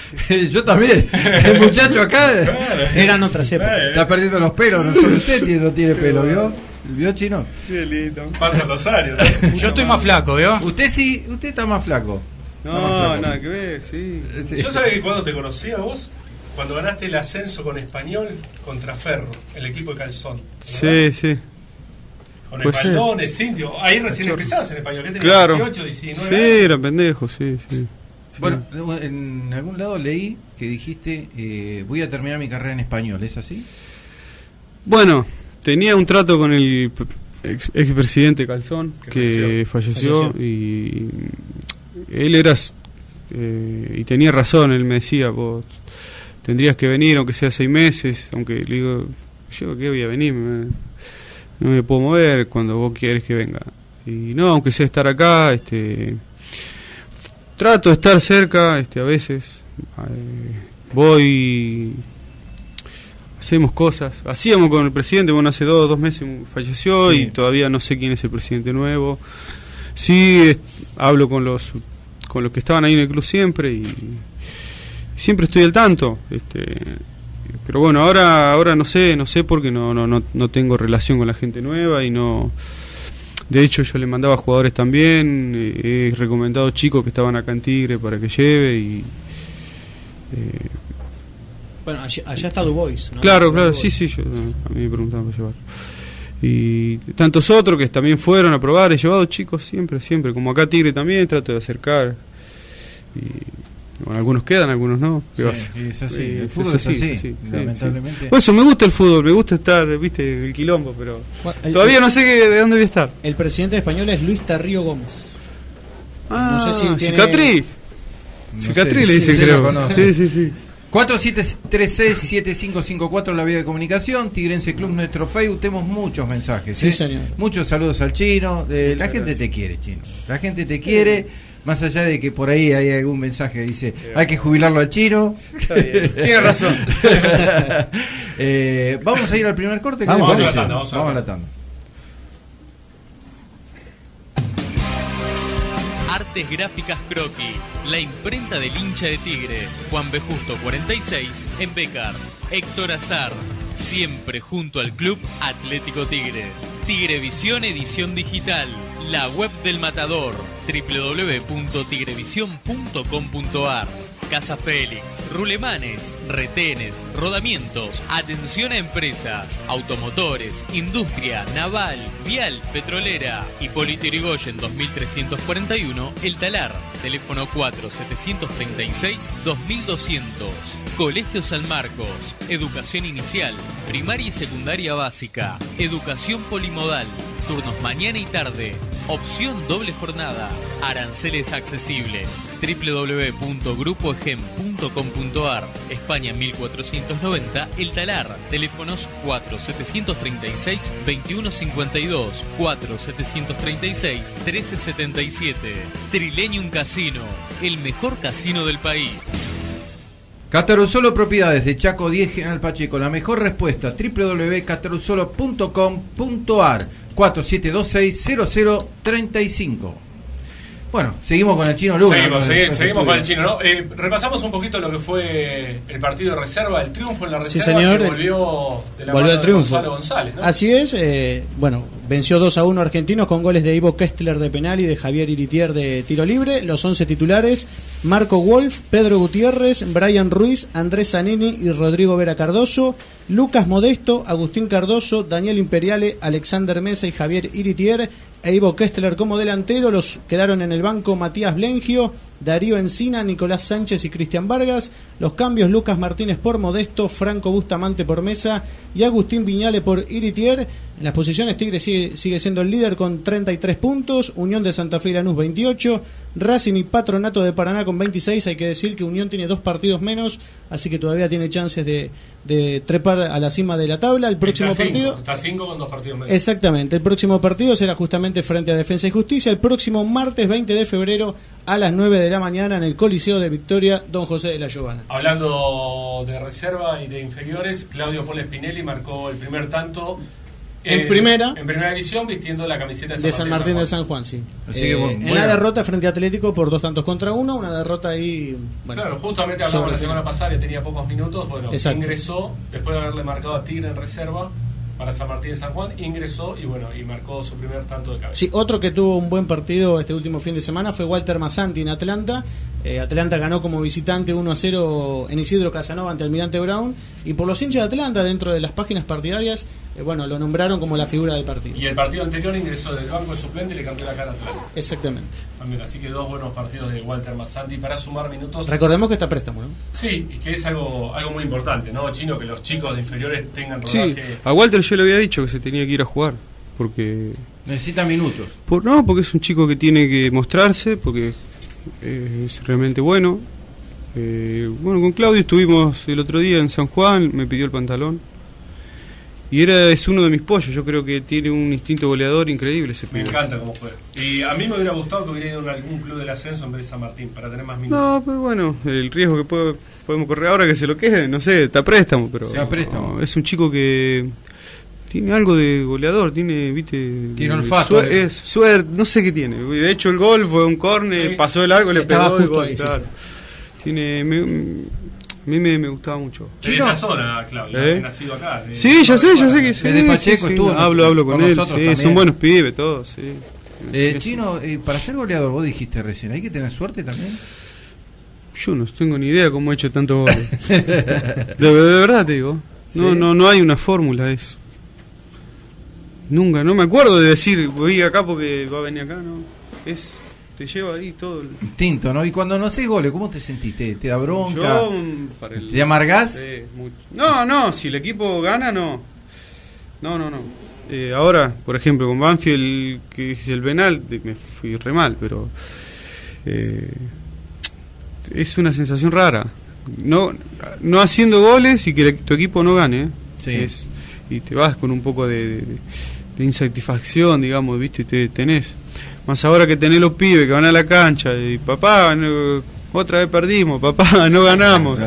Yo también. El muchacho acá Eran otras épocas. está perdiendo los pelos. No solo usted tiene, no tiene pelo, ¿vio? ¿Vio, chino? Qué lindo. Pasan los años. Yo estoy más flaco, ¿veo? Usted sí, usted está más flaco. No, nada que ver, sí. Yo sabía que cuando te conocí a vos, cuando ganaste el ascenso con Español contra Ferro, el equipo de Calzón. Sí, sí. Con Puede ser. Esbaldones, Cintia. Ahí recién empezabas en Español. ¿Qué tenías? Claro. 18, 19 Sí, años? era pendejo, sí, sí. Bueno, en algún lado leí que dijiste, eh, voy a terminar mi carrera en español, ¿es así? Bueno, tenía un trato con el ex- expresidente Calzón, Que que falleció, Falleció. y él era, eh, y tenía razón, él me decía, vos tendrías que venir, aunque sea seis meses, aunque le digo, yo qué voy a venir, Me- no me puedo mover cuando vos quieres que venga. Y no, aunque sea estar acá, este trato de estar cerca, este a veces eh, voy hacemos cosas. Hacíamos con el presidente, bueno, hace dos, dos meses falleció Sí. y todavía no sé quién es el presidente nuevo. sí es- hablo con los con los que estaban ahí en el club siempre y siempre estoy al tanto. Este, pero bueno, ahora ahora no sé, no sé porque no, no, no, no tengo relación con la gente nueva y no... De hecho, yo le mandaba jugadores también, eh, he recomendado chicos que estaban acá en Tigre para que lleve y... eh, Bueno, allá, allá está Dubois. ¿no? Claro, claro, sí, sí, yo, a mí me preguntaban para llevar. Y tantos otros que también fueron a probar, he llevado chicos siempre, siempre, como acá Tigre también, trato de acercar. Y bueno, algunos quedan, algunos no. ¿qué Sí, es así, Sí, el fútbol es así, sí, lamentablemente. sí. Por eso me gusta el fútbol, me gusta estar, viste, el quilombo, pero Bueno, el- todavía no sé qué- de dónde voy a estar. El presidente español es Luis Tarrío Gómez. Ah, sé si tiene- Cicatri. No Cicatri sé, le dicen, creo. Sí, sí, sí. 4736-7554 la vía de comunicación, Tigrense Club nuestro Facebook, tenemos muchos mensajes. Sí, ¿eh? señor. Muchos saludos al chino, de- la gente te quiere, chino. La gente te quiere, más allá de que por ahí hay algún mensaje que dice, hay que jubilarlo al chino. Tiene razón. Eh, vamos a ir al primer corte. ¿qué Vamos, vamos a la tanda, vamos a la Vamos a la tanda. Artes Gráficas Croqui, la imprenta del hincha de Tigre, Juan B. Justo 46, en Becar. Héctor Azar, siempre junto al Club Atlético Tigre. Tigrevisión Edición Digital, la web del matador, www.tigrevision.com.ar. Casa Félix, rulemanes, retenes, rodamientos, atención a empresas, automotores, industria, naval, vial, petrolera. Hipólito Yrigoyen 2341, El Talar, teléfono 4736-2200. Colegio San Marcos, educación inicial, primaria y secundaria básica, educación polimodal, turnos mañana y tarde, opción doble jornada, aranceles accesibles, www.grupoegem.com.ar, España 1490, El Talar, teléfonos 4736-2152, 4736-1377, Trilenium Casino, el mejor casino del país. Cataruzolo Propiedades de Chaco 10 General Pacheco. La mejor respuesta www.cataruzolo.com.ar 47260035. Bueno, seguimos con el chino Luna. Seguimos, seguimos con el chino, ¿no? Eh, repasamos un poquito lo que fue el partido de reserva, el triunfo en la Sí, reserva señor. que volvió de la Volvió mano de triunfo. Gonzalo González, ¿no? Así es, eh, bueno, venció 2 a 1 Argentinos con goles de Ivo Kestler de penal y de Javier Iritier de tiro libre. Los 11 titulares, Marco Wolf, Pedro Gutiérrez, Brian Ruiz, Andrés Zanini y Rodrigo Vera Cardoso, Lucas Modesto, Agustín Cardoso, Daniel Imperiale, Alexander Mesa y Javier Iritier, e Ivo Kestler como delantero. Los quedaron en el banco Matías Blengio, Darío Encina, Nicolás Sánchez y Cristian Vargas. Los cambios Lucas Martínez por Modesto, Franco Bustamante por Mesa y Agustín Viñale por Iritier. En las posiciones Tigre sigue, sigue siendo el líder con 33 puntos, Unión de Santa Fe y Lanús 28, Racing y Patronato de Paraná con 26. Hay que decir que Unión tiene dos partidos menos, así que todavía tiene chances de, de trepar a la cima de la tabla. El próximo está cinco, partido... Está 5 con dos partidos menos. Exactamente, el próximo partido será justamente frente a Defensa y Justicia el próximo martes 20 de febrero a las 9 de la mañana en el Coliseo de Victoria, Don José de la Giovana. Hablando de reserva y de inferiores, Claudio Pole Spinelli marcó el primer tanto. En primera. En primera división, vistiendo la camiseta De San Martín de San Juan, sí. Así Eh, que, bueno, en bueno. la derrota frente a Atlético por dos tantos contra uno, una derrota ahí. Bueno, claro, justamente hablamos sobre la semana pasada que tenía pocos minutos. Bueno, Exacto. ingresó, después de haberle marcado a Tigre en reserva para San Martín de San Juan, ingresó y bueno, y marcó su primer tanto de cabeza. Sí, otro que tuvo un buen partido este último fin de semana fue Walter Massanti en Atlanta. Eh, Atlanta ganó como visitante 1 a 0 en Isidro Casanova ante Almirante Brown. Y por los hinchas de Atlanta, dentro de las páginas partidarias, eh, bueno, lo nombraron como la figura del partido. Y el partido anterior ingresó del banco de suplente y le cambió la cara a Atlanta. Exactamente. También, así que dos buenos partidos de Walter Massanti para sumar minutos. Recordemos que está préstamo, ¿no? Sí, y que es algo, algo muy importante, ¿no, Chino? Que los chicos de inferiores tengan Sí, rodaje. a Walter yo le había dicho que se tenía que ir a jugar. Porque. Necesita minutos. Por, no, porque es un chico que tiene que mostrarse, porque eh, es realmente bueno. Eh, bueno, con Claudio estuvimos el otro día en San Juan, me pidió el pantalón. Y era es uno de mis pollos, yo creo que tiene un instinto goleador increíble ese Me pibe. encanta cómo juega. Y a mí me hubiera gustado que hubiera ido a algún club del ascenso en vez de San Martín, para tener más minutos. No, pero bueno, el riesgo que puede- podemos correr ahora que se lo quede, no sé, está a préstamo, pero préstamo. no, es un chico que tiene algo de goleador, tiene, viste, Tiene olfato, suer- eh. es suerte, no sé qué tiene. De hecho el gol fue un córner, Sí. pasó el largo, le Estaba pegó justo gol, ahí, sí, claro. Tiene me- a mí me, me gustaba mucho. Chino. esta zona, Claudio, ¿Eh? he nacido acá. de- Sí, ya sé, ya sé que sí. Sí, Pacheco sí, estuvo hablo, hablo con, con él, sí, son buenos pibes todos, sí. Eh, Sí, Chino, eh, para ser goleador, vos dijiste recién, hay que tener suerte también. Yo no tengo ni idea cómo he hecho tantos goles. de, de verdad te digo. No, ¿Sí? no, no hay una fórmula eso. Nunca, no me acuerdo de decir voy acá porque va a venir acá, no. Es, te lleva ahí todo. el- Instinto, ¿no? Y cuando no haces goles, ¿cómo te sentiste? ¿Te da bronca? Yo, para el- ¿Te amargás? Sí, mucho. No, no, si el equipo gana, no. No, no, no. Eh, ahora, por ejemplo, con Banfield, que es el penal, me fui re mal, pero eh, es una sensación rara. No, no haciendo goles y que tu equipo no gane. ¿eh? Sí. Es- y te vas con un poco de, de- de insatisfacción, digamos, ¿viste? Y te tenés. Más ahora que tenés los pibes que van a la cancha y papá, no- otra vez perdimos, papá, no ganamos.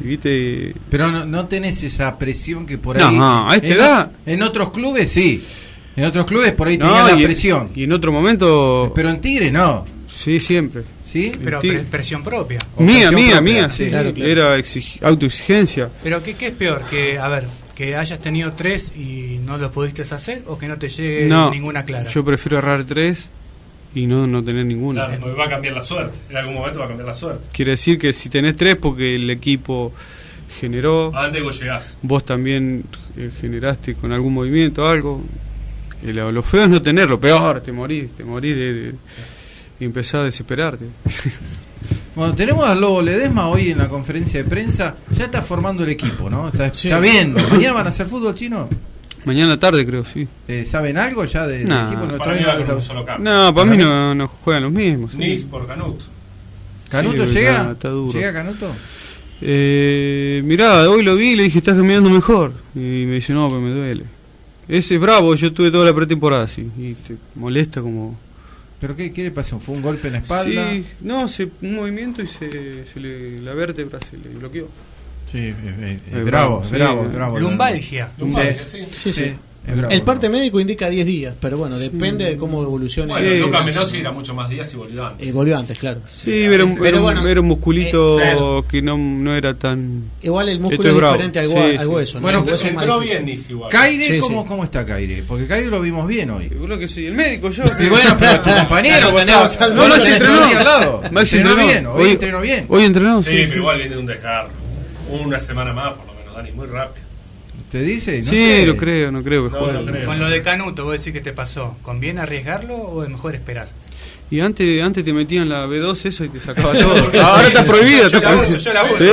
¿Viste? Pero no, no tenés esa presión que por No, ahí. a esta en, edad. En otros clubes sí. En otros clubes por ahí No, tenía la presión. y en otro momento, Pero en Tigre no. sí, siempre. ¿Sí? Pero pre- presión propia. Mía, presión mía, propia, mía, sí. sí, Claro, claro. era exig- autoexigencia. Pero ¿qué, ¿qué es peor? Que, a ver, que hayas tenido tres y no los pudiste hacer o que no te llegue no, ninguna clara. yo prefiero agarrar tres y no, no tener ninguna. Claro, porque va a cambiar la suerte. En algún momento va a cambiar la suerte. Quiere decir que si tenés tres porque el equipo generó, ¿A dónde vos llegás? vos también eh, generaste con algún movimiento algo. Lo, lo feo es no tenerlo, peor, te morís, te morís de, de- y empezás a desesperarte. Bueno, tenemos al Lobo Ledesma hoy en la conferencia de prensa. Ya está formando el equipo, ¿no? Está, Sí. está bien. ¿Mañana van a hacer fútbol chino? Mañana tarde creo, sí. Eh, ¿Saben algo ya de- del No. equipo? No, Para mí no con lo un saben. solo cambio. No, para mí no, no juegan los mismos. sí. Nis por Canut. ¿Canuto Sí, llega? está- está duro. ¿Llega Canuto? Eh, mirá, hoy lo vi y le dije, estás caminando mejor. Y me dice, no, pero me duele. Ese es bravo, yo tuve toda la pretemporada así. Y te molesta como... ¿Pero qué, qué le pasó? ¿Fue un golpe en la espalda? Sí, no, se, un movimiento y se, se le, la vértebra se le bloqueó. Sí, eh, eh, eh, Es bravo, bravo, bravo, sí. bravo. Lumbalgia. Lumbalgia, sí. Sí, sí. Bravo, El parte médico indica 10 días, pero bueno, depende de cómo evolucione. Bueno, Sí. Luca Menossi era mucho más días y volvió antes. Eh, volvió antes, claro. Sí, era, un, Pero era un- bueno, era un musculito eh, claro. que no, no era tan... Igual el músculo es diferente al, Sí, sí. al hueso. ¿no? Bueno, El hueso Entró bien Nis igual. Caire, Sí, ¿cómo, sí. ¿cómo está Caire? Porque Caire lo vimos bien hoy. Seguro que soy el médico yo. Y bueno, pero tu compañero, Claro, No, Maxi entrenó. al lado. Maxi entrenó entrenó. bien, hoy, entrenó bien. Hoy entrenó, Sí, pero igual viene un desgarro. Una semana más, por lo menos, Dani, muy rápido. ¿Te dice? No sí, sé. lo creo, no creo que No, juegue. no creo. Con lo de Canuto, vos decís que te pasó. ¿Conviene arriesgarlo o es mejor esperar? Y antes, antes te metían la B2 eso y te sacaba todo. Ahora está prohibido. Yo la uso, yo la uso. Sí.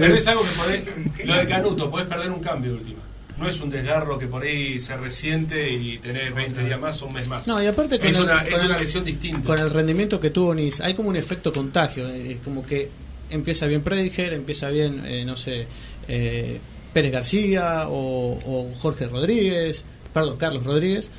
Pero es algo que podés, lo de Canuto, podés perder un cambio de última. No es un desgarro que por ahí se resiente y tenés 20 días más o un mes más. No, y aparte con, es el, una, con es el- una lesión distinta. con el rendimiento que tuvo Nis, hay como un efecto contagio. eh, como que empieza bien Prediger, empieza bien, eh, no sé, eh, Pérez García o, o Jorge Rodríguez, perdón, Carlos Rodríguez.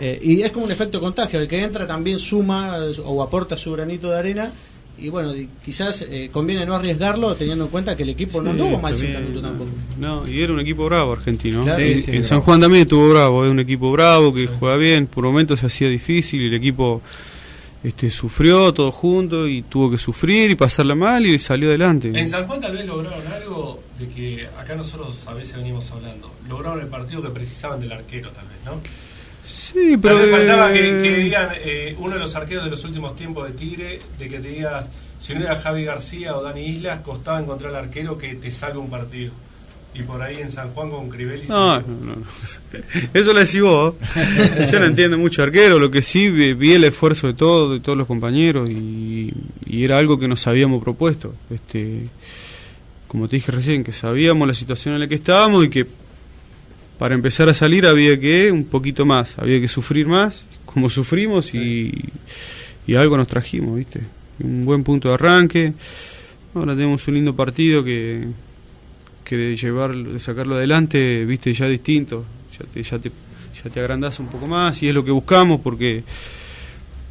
eh, y es como un efecto contagio. El que entra también suma o aporta su granito de arena. Y bueno, quizás eh, conviene no arriesgarlo teniendo en cuenta que el equipo no anduvo mal sin. Canuto tampoco. No, y era un equipo bravo argentino. Claro. En- Sí, sí, en bravo. San Juan también estuvo bravo, es un equipo bravo que juega bien, por momentos se hacía difícil y el equipo este, sufrió todo junto y tuvo que sufrir y pasarla mal y salió adelante. En San Juan tal vez lograron algo de que acá nosotros a veces venimos hablando. Lograron el partido que precisaban del arquero, tal vez, ¿no? Sí, pero... Tal vez faltaba que, eh, que digan eh, uno de los arqueros de los últimos tiempos de Tigre, de que te digas, si no era Javi García o Dani Islas, costaba encontrar al arquero que te salve un partido. Y por ahí en San Juan con Crivelli se- No, no, no. Eso lo decís vos. Yo no entiendo mucho arquero, lo que sí vi, vi el esfuerzo de todos, de todos los compañeros y, y era algo que nos habíamos propuesto. Este, como te dije recién, que sabíamos la situación en la que estábamos y que para empezar a salir había que un poquito más, había que sufrir más, como sufrimos y, y algo nos trajimos, ¿viste? Un buen punto de arranque. Ahora tenemos un lindo partido que, que de llevar, de sacarlo adelante, viste, ya distinto, ya te, ya te, ya te agrandás un poco más y es lo que buscamos porque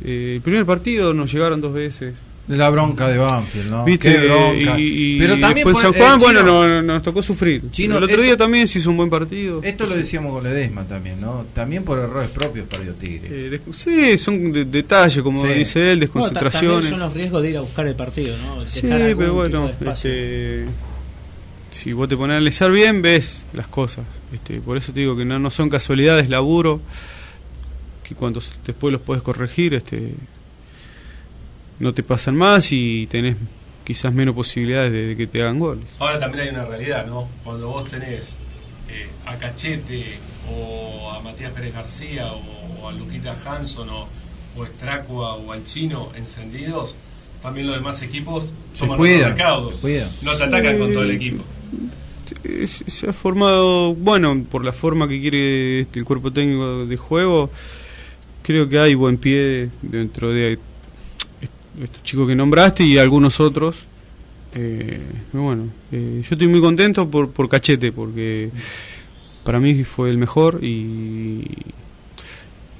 eh, el primer partido nos llegaron dos veces, De la bronca de Banfield, ¿no? ¿Viste? Qué bronca. Y, y Pero también después San Juan, eh, bueno, Chino, no- nos tocó sufrir. Chino, el otro esto- día también se hizo un buen partido. Esto lo decíamos con Ledesma también, ¿no? También por errores propios perdió Tigre. Eh, sí, son de- detalles, como Sí. dice él, desconcentraciones. son los riesgos de ir a buscar el partido, ¿no? Sí, Dejar pero bueno, este, si vos te pones a analizar bien, ves las cosas. Este, por eso te digo que no, no son casualidades, laburo, que cuando después los puedes corregir, este, no te pasan más y tenés quizás menos posibilidades de, de que te hagan goles. Ahora también hay una realidad, ¿no? Cuando vos tenés eh, a Cachete o a Matías Pérez García o, a Luquita Hanson o, o Estracua o al Chino encendidos, también los demás equipos toman se cuidan. No te atacan con todo el equipo. Eh, se ha formado, bueno, por la forma que quiere este, el cuerpo técnico de juego, creo que hay buen pie dentro de estos chicos que nombraste y algunos otros. Eh, bueno, eh, yo estoy muy contento por, por Cachete, porque para mí fue el mejor y,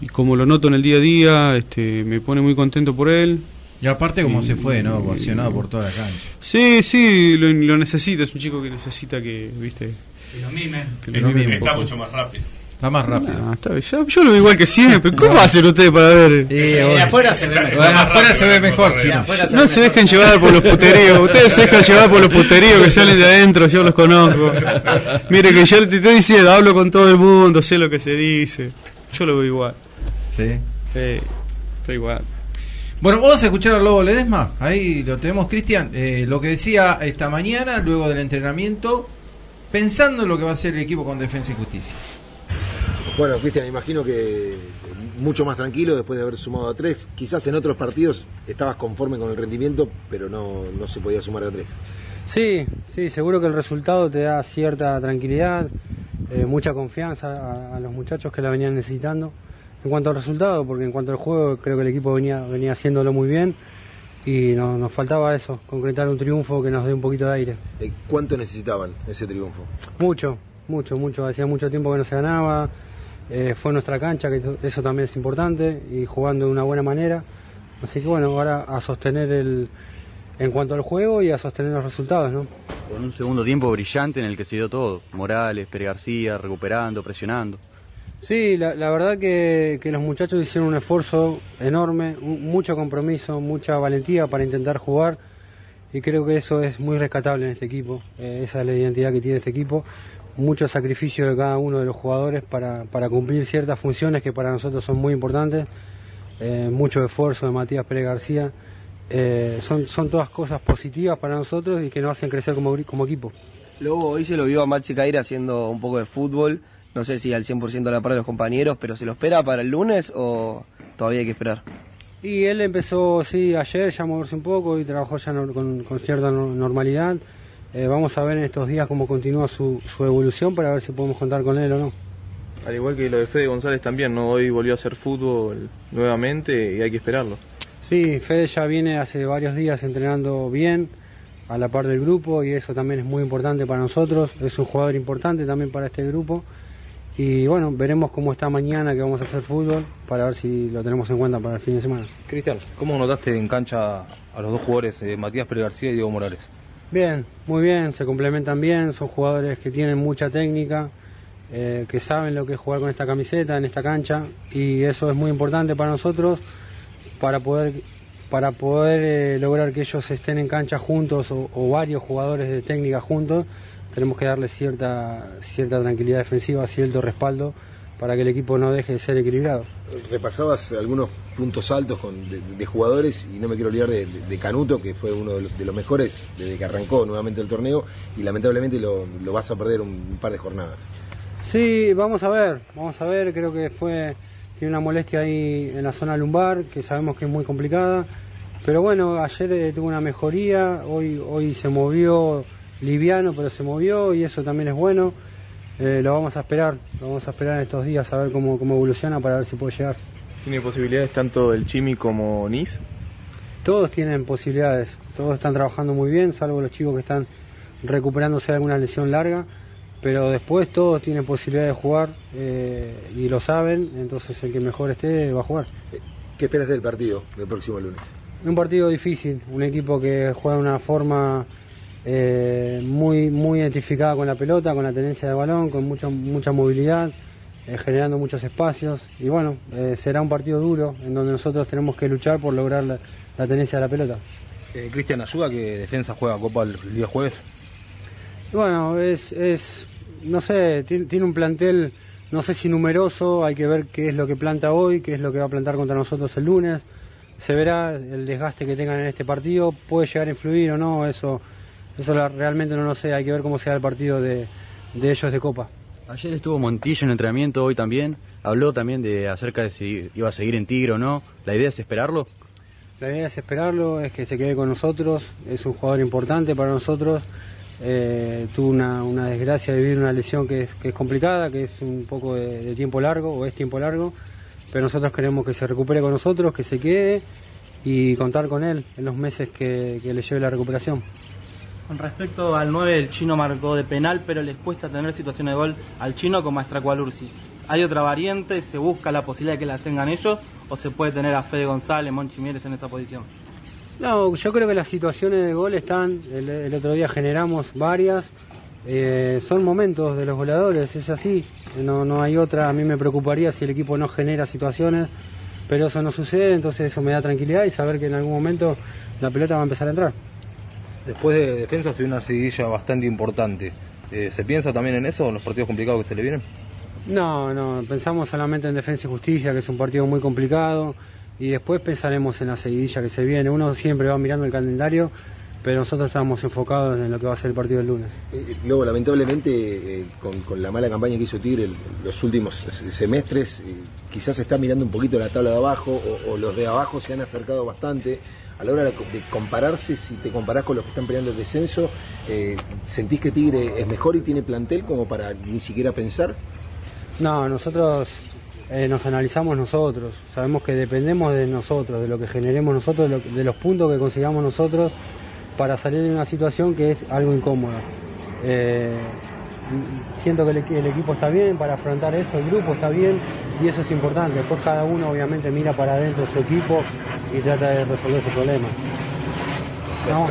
y como lo noto en el día a día, este, me pone muy contento por él. Y aparte como Y- se fue, ¿no? Ovacionado por toda la cancha. Sí, sí, lo, lo necesita, es un chico que necesita que, viste, Y lo mimen. que lo mimen Está mucho más rápido. Está más rápido. Ah, está. Yo, yo lo veo igual que siempre. ¿Cómo hacen ustedes para ver? Sí, Eh, afuera se ve mejor. Afuera se ve mejor. Sí, afuera se No ve se mejor. dejen llevar por los puteríos. Ustedes se dejan llevar por los puteríos que salen de adentro. Yo los conozco. Mire que yo te estoy diciendo, hablo con todo el mundo, sé lo que se dice. Yo lo veo igual. Sí. Sí, está igual. Bueno, vamos a escuchar al Lobo Ledesma. Ahí lo tenemos, Cristian. Eh, lo que decía esta mañana, luego del entrenamiento, pensando en lo que va a hacer el equipo con Defensa y Justicia. Bueno, Cristian, imagino que mucho más tranquilo después de haber sumado a tres. Quizás en otros partidos estabas conforme con el rendimiento, pero no, no se podía sumar a tres. Sí, sí, seguro que el resultado te da cierta tranquilidad, eh, mucha confianza a, a los muchachos que la venían necesitando. En cuanto al resultado, porque en cuanto al juego creo que el equipo venía, venía haciéndolo muy bien y no- nos faltaba eso, concretar un triunfo que nos dé un poquito de aire. Eh, ¿Cuánto necesitaban ese triunfo? Mucho, mucho, mucho. Hacía mucho tiempo que no se ganaba. Eh, fue nuestra cancha, que eso- también es importante, y jugando de una buena manera. Así que bueno, ahora a sostener el, en cuanto al juego y a sostener los resultados, ¿no? Con un segundo tiempo brillante en el que se dio todo. Morales, Pérez García, recuperando, presionando. Sí, la, la verdad que, que los muchachos hicieron un esfuerzo enorme, un- mucho compromiso, mucha valentía para intentar jugar y creo que eso es muy rescatable en este equipo. Eh, esa es la identidad que tiene este equipo. Mucho sacrificio de cada uno de los jugadores para, para cumplir ciertas funciones que para nosotros son muy importantes. Eh, mucho esfuerzo de Matías Pérez García. Eh, son, son todas cosas positivas para nosotros y que nos hacen crecer como, como equipo. Luego hoy se lo vio a Maxi Caira haciendo un poco de fútbol, no sé si al 100% a la par de los compañeros, pero ¿se lo espera para el lunes o todavía hay que esperar? Y él empezó, sí, ayer ya a moverse un poco y trabajó ya con, con cierta no- normalidad. Eh, vamos a ver en estos días cómo continúa su, su evolución para ver si podemos contar con él o no. Al igual que lo de Fede González también, ¿no? Hoy volvió a hacer fútbol nuevamente y hay que esperarlo. Sí, Fede ya viene hace varios días entrenando bien a la par del grupo y eso también es muy importante para nosotros. Es un jugador importante también para este grupo. Y bueno, veremos cómo está mañana que vamos a hacer fútbol para ver si lo tenemos en cuenta para el fin de semana. Cristian, ¿cómo notaste en cancha a los dos jugadores, eh, Matías Pérez García y Diego Morales? Bien, muy bien, se complementan bien, son jugadores que tienen mucha técnica, eh, que saben lo que es jugar con esta camiseta, en esta cancha, y eso es muy importante para nosotros, para poder, para poder eh, lograr que ellos estén en cancha juntos o, varios jugadores de técnica juntos, tenemos que darles cierta, cierta tranquilidad defensiva, cierto respaldo, para que el equipo no deje de ser equilibrado. Repasabas algunos puntos altos con, de, jugadores y no me quiero olvidar de, Canuto, que fue uno de los, mejores desde que arrancó nuevamente el torneo y lamentablemente lo, lo vas a perder un, un par de jornadas. Sí, vamos a ver, vamos a ver, creo que fue, tiene una molestia ahí en la zona lumbar, que sabemos que es muy complicada, pero bueno, ayer eh, tuvo una mejoría, hoy, hoy se movió liviano, pero se movió y eso también es bueno, Eh, lo vamos a esperar, lo vamos a esperar en estos días a ver cómo, cómo evoluciona para ver si puede llegar. ¿Tiene posibilidades tanto el Chimi como Nis? Todos tienen posibilidades, todos están trabajando muy bien, salvo los chicos que están recuperándose de alguna lesión larga, pero después todos tienen posibilidad de jugar eh, y lo saben, entonces el que mejor esté va a jugar. ¿Qué esperas del partido del próximo lunes? Un partido difícil, un equipo que juega de una forma eh, muy, muy identificada con la pelota, con la tenencia de balón, con mucha, mucha movilidad, eh, generando muchos espacios. Y bueno, eh, será un partido duro en donde nosotros tenemos que luchar por lograr la, la tenencia de la pelota. Eh, Cristian ayuda que defensa juega Copa el día jueves. Bueno, es, es no sé, tiene, tiene un plantel, no sé si numeroso, hay que ver qué es lo que planta hoy, qué es lo que va a plantar contra nosotros el lunes. Se verá el desgaste que tengan en este partido, puede llegar a influir o no, eso, eso realmente no lo sé, hay que ver cómo será el partido de, de ellos de Copa. Ayer estuvo Montillo en entrenamiento, hoy también. Habló también de acerca de si iba a seguir en Tigre o no. ¿La idea es esperarlo? La idea es esperarlo, es que se quede con nosotros, es un jugador importante para nosotros. Eh, tuvo una, una desgracia de vivir una lesión que es, que es complicada, que es un poco de, tiempo largo o es tiempo largo, pero nosotros queremos que se recupere con nosotros, que se quede y contar con él en los meses que, que le lleve la recuperación. Con respecto al 9, el chino marcó de penal, pero les cuesta tener situaciones de gol al chino como a Stracualursi. ¿Hay otra variante? ¿Se busca la posibilidad de que la tengan ellos? ¿O se puede tener a Fede González, Monchi Mieres en esa posición? No, yo creo que las situaciones de gol están, el, el otro día generamos varias, eh, son momentos de los goleadores, es así, no, no hay otra, a mí me preocuparía si el equipo no genera situaciones, pero eso no sucede, entonces eso me da tranquilidad y saber que en algún momento la pelota va a empezar a entrar. Después de defensa se viene una seguidilla bastante importante. Eh, ¿Se piensa también en eso, en los partidos complicados que se le vienen? No, no, pensamos solamente en Defensa y Justicia, que es un partido muy complicado, y después pensaremos en la seguidilla que se viene. Uno siempre va mirando el calendario, pero nosotros estamos enfocados en lo que va a ser el partido del lunes. Eh, Luego, lamentablemente, eh, con, con la mala campaña que hizo Tigre el- los últimos semestres, eh, quizás se está mirando un poquito la tabla de abajo o, o los de abajo se han acercado bastante. A la hora de co- de compararse, si te comparás con los que están peleando el descenso, eh, ¿sentís que Tigre es mejor y tiene plantel como para ni siquiera pensar? No, nosotros eh, nos analizamos nosotros, sabemos que dependemos de nosotros, de lo que generemos nosotros, de los puntos que consigamos nosotros para salir de una situación que es algo incómoda. Eh, siento que el, equi- el equipo está bien para afrontar eso, el grupo está bien y eso es importante. Después cada uno obviamente mira para adentro de su equipo y trata de resolver su problema. No,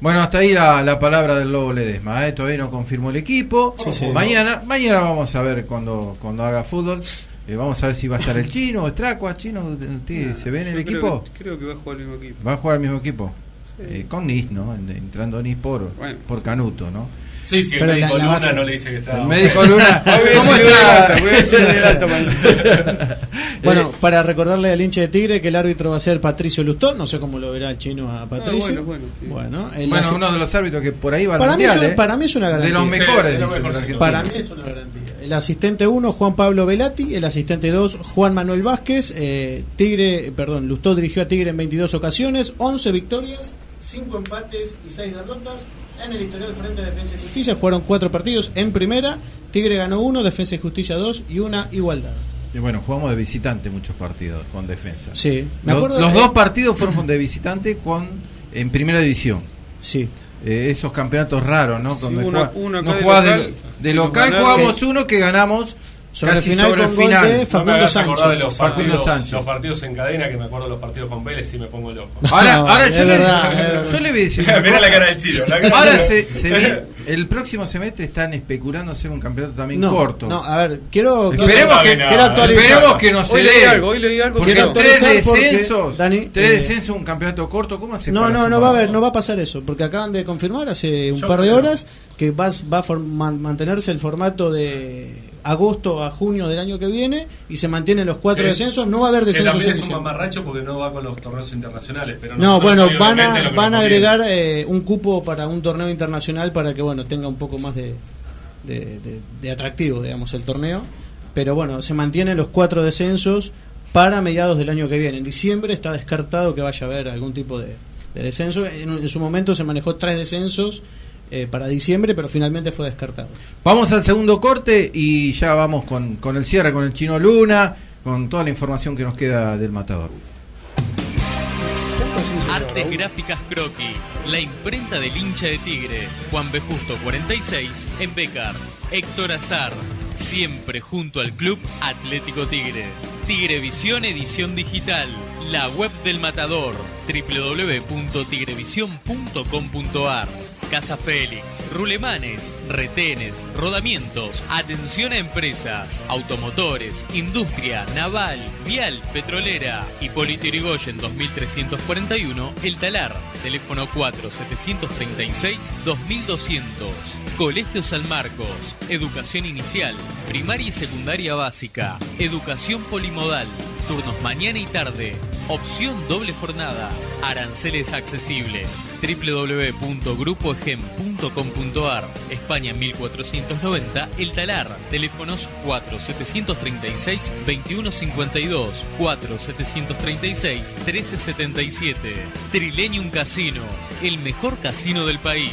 Bueno, hasta ahí la, la palabra del Lobo Ledesma. ¿eh? Todavía no confirmó el equipo. Sí, sí. mañana, mañana vamos a ver cuando, cuando haga fútbol. Eh, vamos a ver si va a estar el chino, Estracua, chino. ¿usted ¿Se ve en el equipo? Creo que, creo que va a jugar el mismo equipo. Va a jugar el mismo equipo. Eh, con Nis, ¿no? En- Entrando Nis por, Bueno. por Canuto, ¿no? Sí, sí, el Pero médico la- la Luna no le dice que está. El médico Luna. Voy a ¿Cómo decir está? adelante, voy a decir adelante, Bueno, para recordarle al hincha de Tigre que el árbitro va a ser Patricio Lustó, no sé cómo lo verá el chino a Patricio. Ah, bueno, bueno, sí. Bueno, el Bueno, asi- uno de los árbitros que por ahí va al para, mí mundial, es, ¿eh? para mí es una garantía. De los mejores. De los mejores. Para mí es una garantía. El asistente 1, Juan Pablo Velati. El asistente 2, Juan Manuel Vázquez. Eh, Tigre, perdón, Lustó dirigió a Tigre en 22 ocasiones, 11 victorias, 5 empates y 6 derrotas. En el historial Frente de Defensa y Justicia jugaron 4 partidos en primera. Tigre ganó 1, Defensa y Justicia 2 y una igualdad. Y bueno, jugamos de visitante muchos partidos con defensa. Sí, me Los- acuerdo los de- dos partidos fueron de visitante con en primera división. Sí. Eh, esos campeonatos raros, ¿no? Sí, Donde uno- juega- uno acá no de jugás local, de, de jugamos uno que ganamos Sobre casi final sobre con el gol final. de No Facundo acordar Sánchez. de los Facundo partidos, Sánchez. los partidos en cadena, que me acuerdo de los partidos con Vélez y me pongo loco. Ahora, No, ahora yo, le, verdad, verdad. yo le voy a decir. Mirá la cara del chino, la cara Ahora se, se ve, el próximo semestre están especulando hacer un campeonato también No, corto. no, a ver, quiero, Esperemos, que, quiero actualizar. esperemos que no se Hoy lee. algo, hoy leí algo Porque Quiero tres descensos, Dani, tres eh, descensos, un campeonato corto, ¿cómo hace No, no, no va a haber, no va a pasar eso, porque acaban de confirmar hace un Yo par de horas que va, va a mantenerse el formato de agosto a junio del año que viene y se mantienen los cuatro Que- descensos, no va a haber Que descensos también en es un mamarracho porque no va con los torneos internacionales. Pero No, bueno, van a, que van a agregar eh, un cupo para un torneo internacional para que bueno tenga un poco más de, de, de- de atractivo, digamos, el torneo. Pero bueno, se mantienen los cuatro descensos para mediados del año que viene. En diciembre está descartado que vaya a haber algún tipo de, de descenso. En, en su momento se manejó tres descensos eh, para diciembre, pero finalmente fue descartado. Vamos al segundo corte y ya vamos con, con el cierre, con el chino Luna, con toda la información que nos queda del matador. Artes Gráficas Croquis, la imprenta del hincha de Tigre, Juan B. Justo 46, en Becar. Héctor Azar, siempre junto al Club Atlético Tigre. Tigrevisión Edición Digital, la web del matador, www.tigrevision.com.ar. Casa Félix, rulemanes, retenes, rodamientos, atención a empresas, automotores, industria, naval, vial, petrolera. Hipólito Yrigoyen 2341, El Talar, teléfono 4736-2200. Colegio San Marcos, educación inicial, primaria y secundaria básica, educación polimodal, turnos mañana y tarde, opción doble jornada, aranceles accesibles, www.grupoegem.com.ar, España 1490, El Talar, teléfonos 4736-2152, 4736-1377, Trilenium Casino, el mejor casino del país.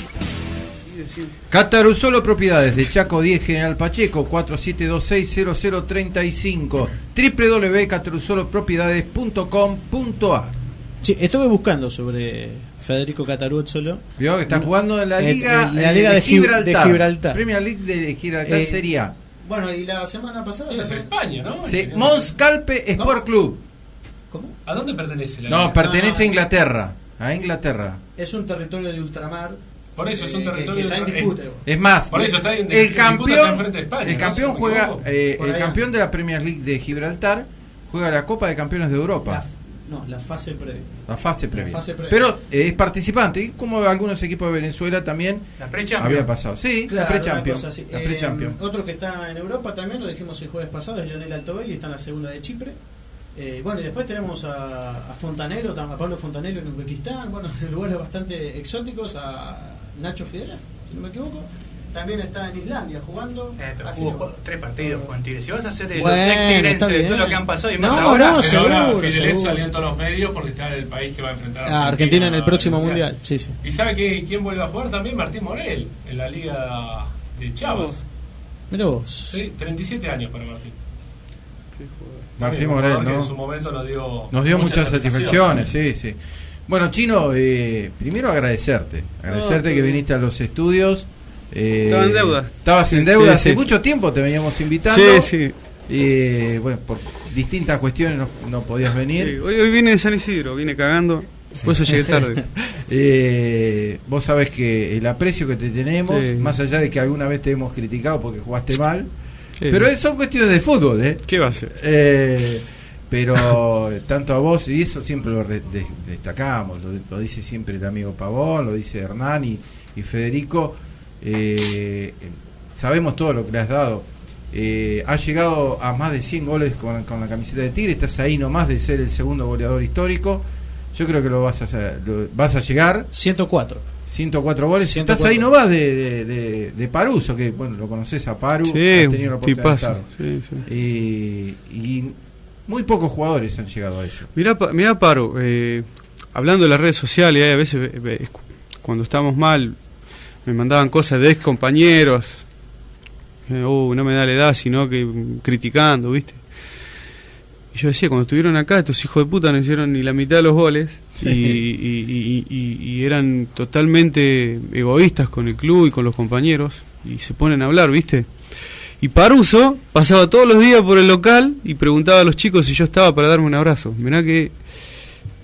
Cataruzolo Propiedades de Chaco 10 General Pacheco 47260035 www.cataruzolopropiedades.com.ar Sí, estuve buscando sobre Federico Cataruzzolo. Vio que está jugando en la Eh, liga, en la liga de, Gib- Gibraltar. de Gibraltar. Premier League de Gibraltar Eh, sería Bueno, y la semana pasada. En España, ¿no? sí, Monscalpe Sport Club. ¿A dónde pertenece la No, liga? pertenece Ah. a Inglaterra. A Inglaterra. Es un territorio de ultramar. Por eso es un eh, que- territorio que está en disputa. Es más, Por eso está en- el disputa campeón, está enfrente de España, el ¿no? campeón no juega, eh, el campeón de la Premier League de Gibraltar juega la Copa de Campeones de Europa. No, la fase previa. La fase previa. fase previa. Pero eh, es participante, y como algunos equipos de Venezuela también La pre-champion. había pasado. Sí, Claro, la pre-champion. Eh, otro que está en Europa también, lo dijimos el jueves pasado, es Lionel Altobelli, está en la segunda de Chipre. Eh, bueno, y después tenemos a, a Fontanero, a Pablo Fontanero en Uzbekistán, bueno, en lugares bastante exóticos, a Nacho Fidelev, si no me equivoco. También está en Islandia jugando. Eh, jugó cuatro- tres partidos con Tigre. Si vas a hacer de Bueno, de todo lo que han pasado y más No, ahora. no, ahora seguro, salió en todos los medios porque está en el país que va a enfrentar a Argentina en el próximo mundial. Sí, sí. ¿Y sabe que, quién vuelve a jugar también? Martín Morel, en la Liga de Chavos. Mira vos. Sí, 37 años para Martín. Martín Morel, ¿no? En su momento nos dio, Nos dio muchas satisfacciones, sí, sí. Bueno, Chino, eh, primero agradecerte. Agradecerte No, que viniste a los estudios. eh, Estaba en deuda. Estabas en deuda sí, hace sí. mucho tiempo, te veníamos invitando. Sí, sí. Y bueno, por distintas cuestiones no, no podías venir. Sí, hoy, hoy vine de San Isidro, vine cagando, por eso llegué tarde. Eh, vos sabés que el aprecio que te tenemos, Sí. más allá de que alguna vez te hemos criticado porque jugaste mal, Sí. pero son cuestiones de fútbol, ¿eh? ¿Qué va a ser? Eh, pero tanto a vos y eso siempre lo re- de- destacamos, lo, lo dice siempre el amigo Pavón, lo dice Hernán y, y Federico. eh, sabemos todo lo que le has dado. Eh, has llegado a más de 100 goles con, con la camiseta de Tigre, estás ahí nomás de ser el segundo goleador histórico. Yo creo que lo vas a lo- vas a llegar. 104. 104 goles. 104. Estás ahí nomás de, de, de, de Paruso, que bueno, lo conoces a Paru. Sí, has tenido la oportunidad de estar. sí, sí. Y muy pocos jugadores han llegado a eso. Mirá, mirá Paro, eh, hablando de las redes sociales, eh, a veces eh, cu- cuando estamos mal me mandaban cosas de ex compañeros, eh, "Uh, no me da la edad, sino que mm, criticando, ¿viste? Y yo decía, cuando estuvieron acá, estos hijos de puta no hicieron ni la mitad de los goles y, y- y- y- y eran totalmente egoístas con el club y con los compañeros y se ponen a hablar, ¿viste? Y Paruso pasaba todos los días por el local y preguntaba a los chicos si yo estaba para darme un abrazo. Mirá qué,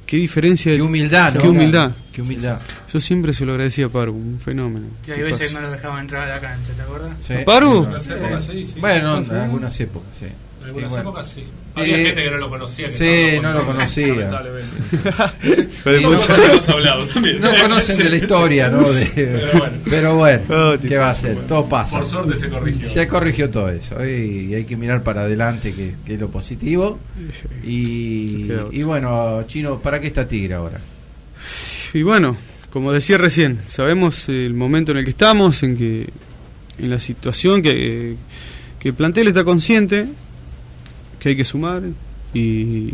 qué diferencia. Qué humildad, ¿no? Qué humildad. Qué humildad. Yo siempre se lo agradecía a Paru, un fenómeno. Y hay ¿Qué veces que no lo dejaban entrar a la cancha, ¿te acuerdas? Sí. ¿A Paru? Sí. Bueno, en algunas épocas, sí. En algunas bueno. épocas sí. Había Eh, gente que no lo conocía. Que sí, no lo conocía. lamentablemente. Pero no- también. No conocen de la historia, ¿no? De- Pero bueno. pero bueno, Oh, ¿qué va a hacer? Todo pasa. Por suerte se corrigió. Se corrigió todo eso. Y hay que mirar para adelante, que, que es lo positivo. Y, y bueno, Chino, ¿para qué está Tigre ahora? Y bueno, como decía recién, sabemos el momento en el que estamos, en que en la situación que, que el plantel está consciente, que hay que sumar y,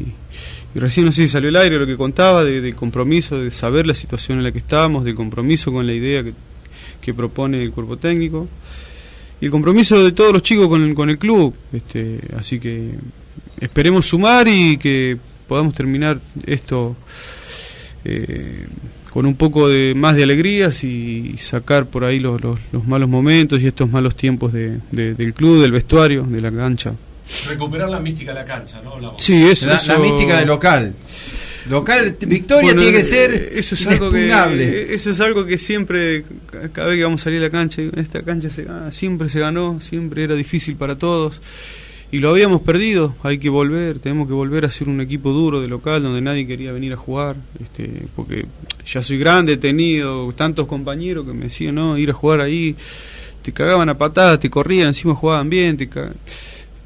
recién no sé si salió el aire lo que contaba de, compromiso, de saber la situación en la que estamos, de compromiso con la idea que, propone el cuerpo técnico y el compromiso de todos los chicos con el, con el club. Este, así que esperemos sumar y que podamos terminar esto eh, con un poco de más de alegrías y sacar por ahí los, los, los malos momentos y estos malos tiempos de- del club, del vestuario, de la cancha. Recuperar la mística de la cancha, ¿no? Hablamos. Sí, eso- la, eso- la mística de local. Local, victoria Bueno, tiene que eh, ser eso es algo inexpugnable. que eso es algo que siempre ca- cada vez que vamos a salir a la cancha en esta cancha se gana, siempre se ganó siempre era difícil para todos y lo habíamos perdido hay que volver tenemos que volver a ser un equipo duro de local donde nadie quería venir a jugar este porque ya soy grande he tenido tantos compañeros que me decían no ir a jugar ahí te cagaban a patadas te corrían encima jugaban bien te ca-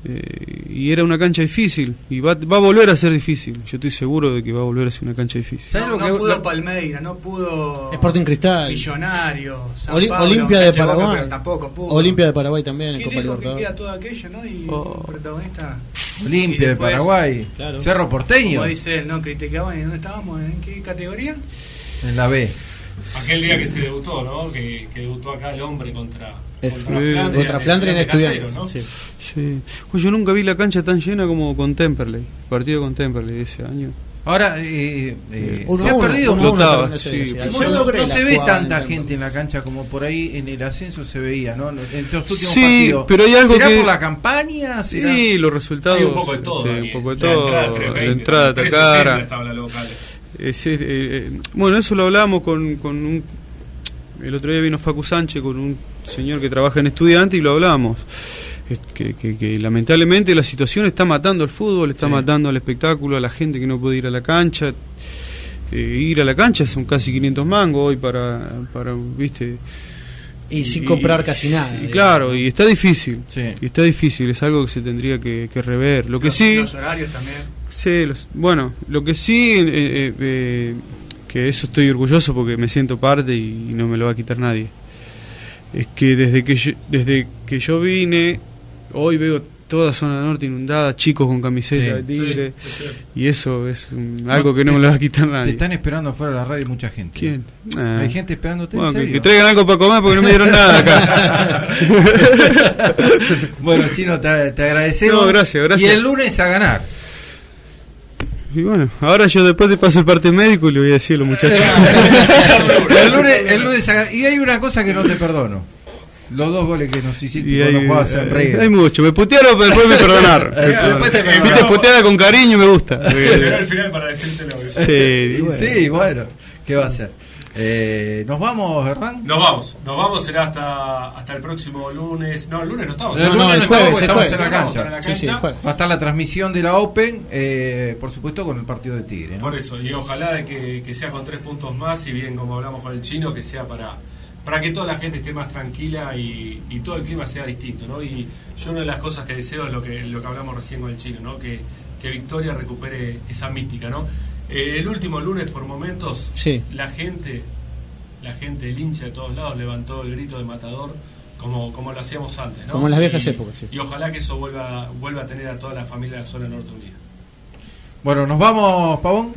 eh, y era una cancha difícil y va, va a volver a ser difícil yo estoy seguro de que va a volver a ser una cancha difícil No, no pudo Palmeira, no pudo Sporting Cristal. Millonario, San Oli- Pablo, Olimpia de Boca, Paraguay. pero tampoco pudo. Olimpia de Paraguay también en ¿Quién Copa que Libertadores. queda todo aquello, no? Y Oh. protagonista. Olimpia de Paraguay, claro. Cerro Porteño, Como dice él, no criticaban y dónde estábamos, en qué categoría. en la B. Aquel día que se debutó, ¿no? Que, que debutó acá el hombre contra, Es- contra. Flandria, Contra Flandria en Casero, Estudiantes. ¿no? sí. Sí. Pues yo nunca vi la cancha tan llena como con Temperley, partido con Temperley ese año. Ahora, eh, eh, Uno se ha perdido uno sí. sí. No, se ve en tanta gente en la cancha como por ahí en el ascenso se veía, ¿no? En los últimos Sí, partidos. pero hay algo ¿Será que- por la campaña? ¿Será? Sí, los resultados. Hay un poco de todo. Daniel. un poco de todo. entrada La 320, entrada 370 Tacara. estaba la local. Es, eh, eh, bueno, eso lo hablábamos con, con un. El otro día vino Facu Sánchez con un señor que trabaja en estudiante y lo hablábamos. Es que, que- que lamentablemente la situación está matando al fútbol, está Sí. matando al espectáculo, a la gente que no puede ir a la cancha. Eh, ir a la cancha son casi 500 mangos hoy para, para ¿viste? Y sin comprar casi nada. Y claro, y está difícil. Sí. Y está difícil, es algo que se tendría que, que rever. Lo que los, sí. Los horarios también. Sí, los- bueno, lo que sí, eh, eh, eh, que eso estoy orgulloso porque me siento parte y, no me lo va a quitar nadie. Es que desde que yo, desde que yo vine, hoy veo toda zona norte inundada, chicos con camiseta Sí. de tigre, Sí, y eso es un- algo que no me lo va a quitar Te nadie. están esperando afuera de la radio mucha gente. ¿Quién? Ah. Hay gente esperándote. Bueno, ¿en que, que traigan algo para comer porque no me dieron nada acá. bueno, Chino, te, te agradecemos. No, gracias, gracias. Y el lunes a ganar. Y bueno, ahora yo después te paso el parte médico y le voy a decir a los muchachos. el lunes, el lunes. Y hay una cosa que no te perdono. Los dos goles que nos hiciste Y cuando hay, jugabas en hay, River. hay mucho. Me putearon, pero después me perdonaron. Después te perdonaron. Viste, puteada con cariño me gusta. Al final para decírtelo. Sí, bueno. Sí, bueno. ¿Qué va a hacer? Eh, ¿Nos vamos, Hernán? Nos vamos, nos vamos, será hasta, hasta el próximo lunes. No, el lunes no estamos. El No, lunes no, el estamos, jueves, el estamos jueves. en la cancha. estar en la Sí, sí, el cancha. jueves. Va a estar la transmisión de la Open, eh, por supuesto con el partido de Tigre. ¿no? Por eso, y ojalá de que, que sea con tres puntos más, y bien como hablamos con el chino, que sea para, para que toda la gente esté más tranquila y, y todo el clima sea distinto, ¿no? Y yo una de las cosas que deseo es lo que, lo que hablamos recién con el chino, ¿no? Que, que Victoria recupere esa mística, ¿no? Eh, el último lunes, por momentos, Sí. la gente, la gente, el hincha de todos lados levantó el grito de matador como, como lo hacíamos antes, ¿no? Como en las viejas Y- épocas, sí. Y ojalá que eso vuelva, vuelva a tener a toda la familia de la zona norte unida. Bueno, nos vamos, Pavón.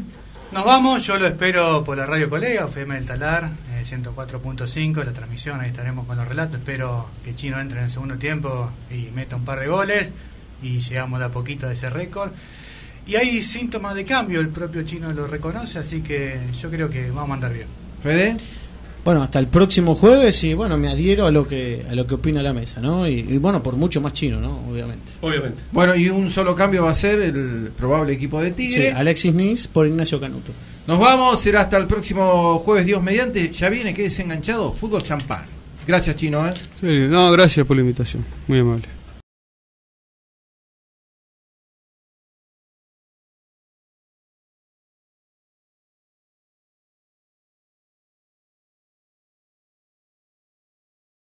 Nos vamos, yo lo espero por la radio colega, FM del Talar, eh, 104.5, la transmisión, ahí estaremos con los relatos. Espero que Chino entre en el segundo tiempo y meta un par de goles y llegamos de a poquito a ese récord. Y hay síntomas de cambio, el propio Chino lo reconoce, así que yo creo que vamos a andar bien. Fede. Bueno, hasta el próximo jueves y bueno, me adhiero a lo que a lo que opina la mesa, ¿no? Y, y, bueno, por mucho más chino, ¿no? Obviamente. Obviamente. Bueno, y un solo cambio va a ser el probable equipo de Sí, Tigre. Alexis Nis por Ignacio Canuto. Nos vamos, será hasta el próximo jueves, Dios mediante. Ya viene, quédese enganchado. Fútbol champán. Gracias, Chino. ¿eh? Sí, No, gracias por la invitación. Muy amable.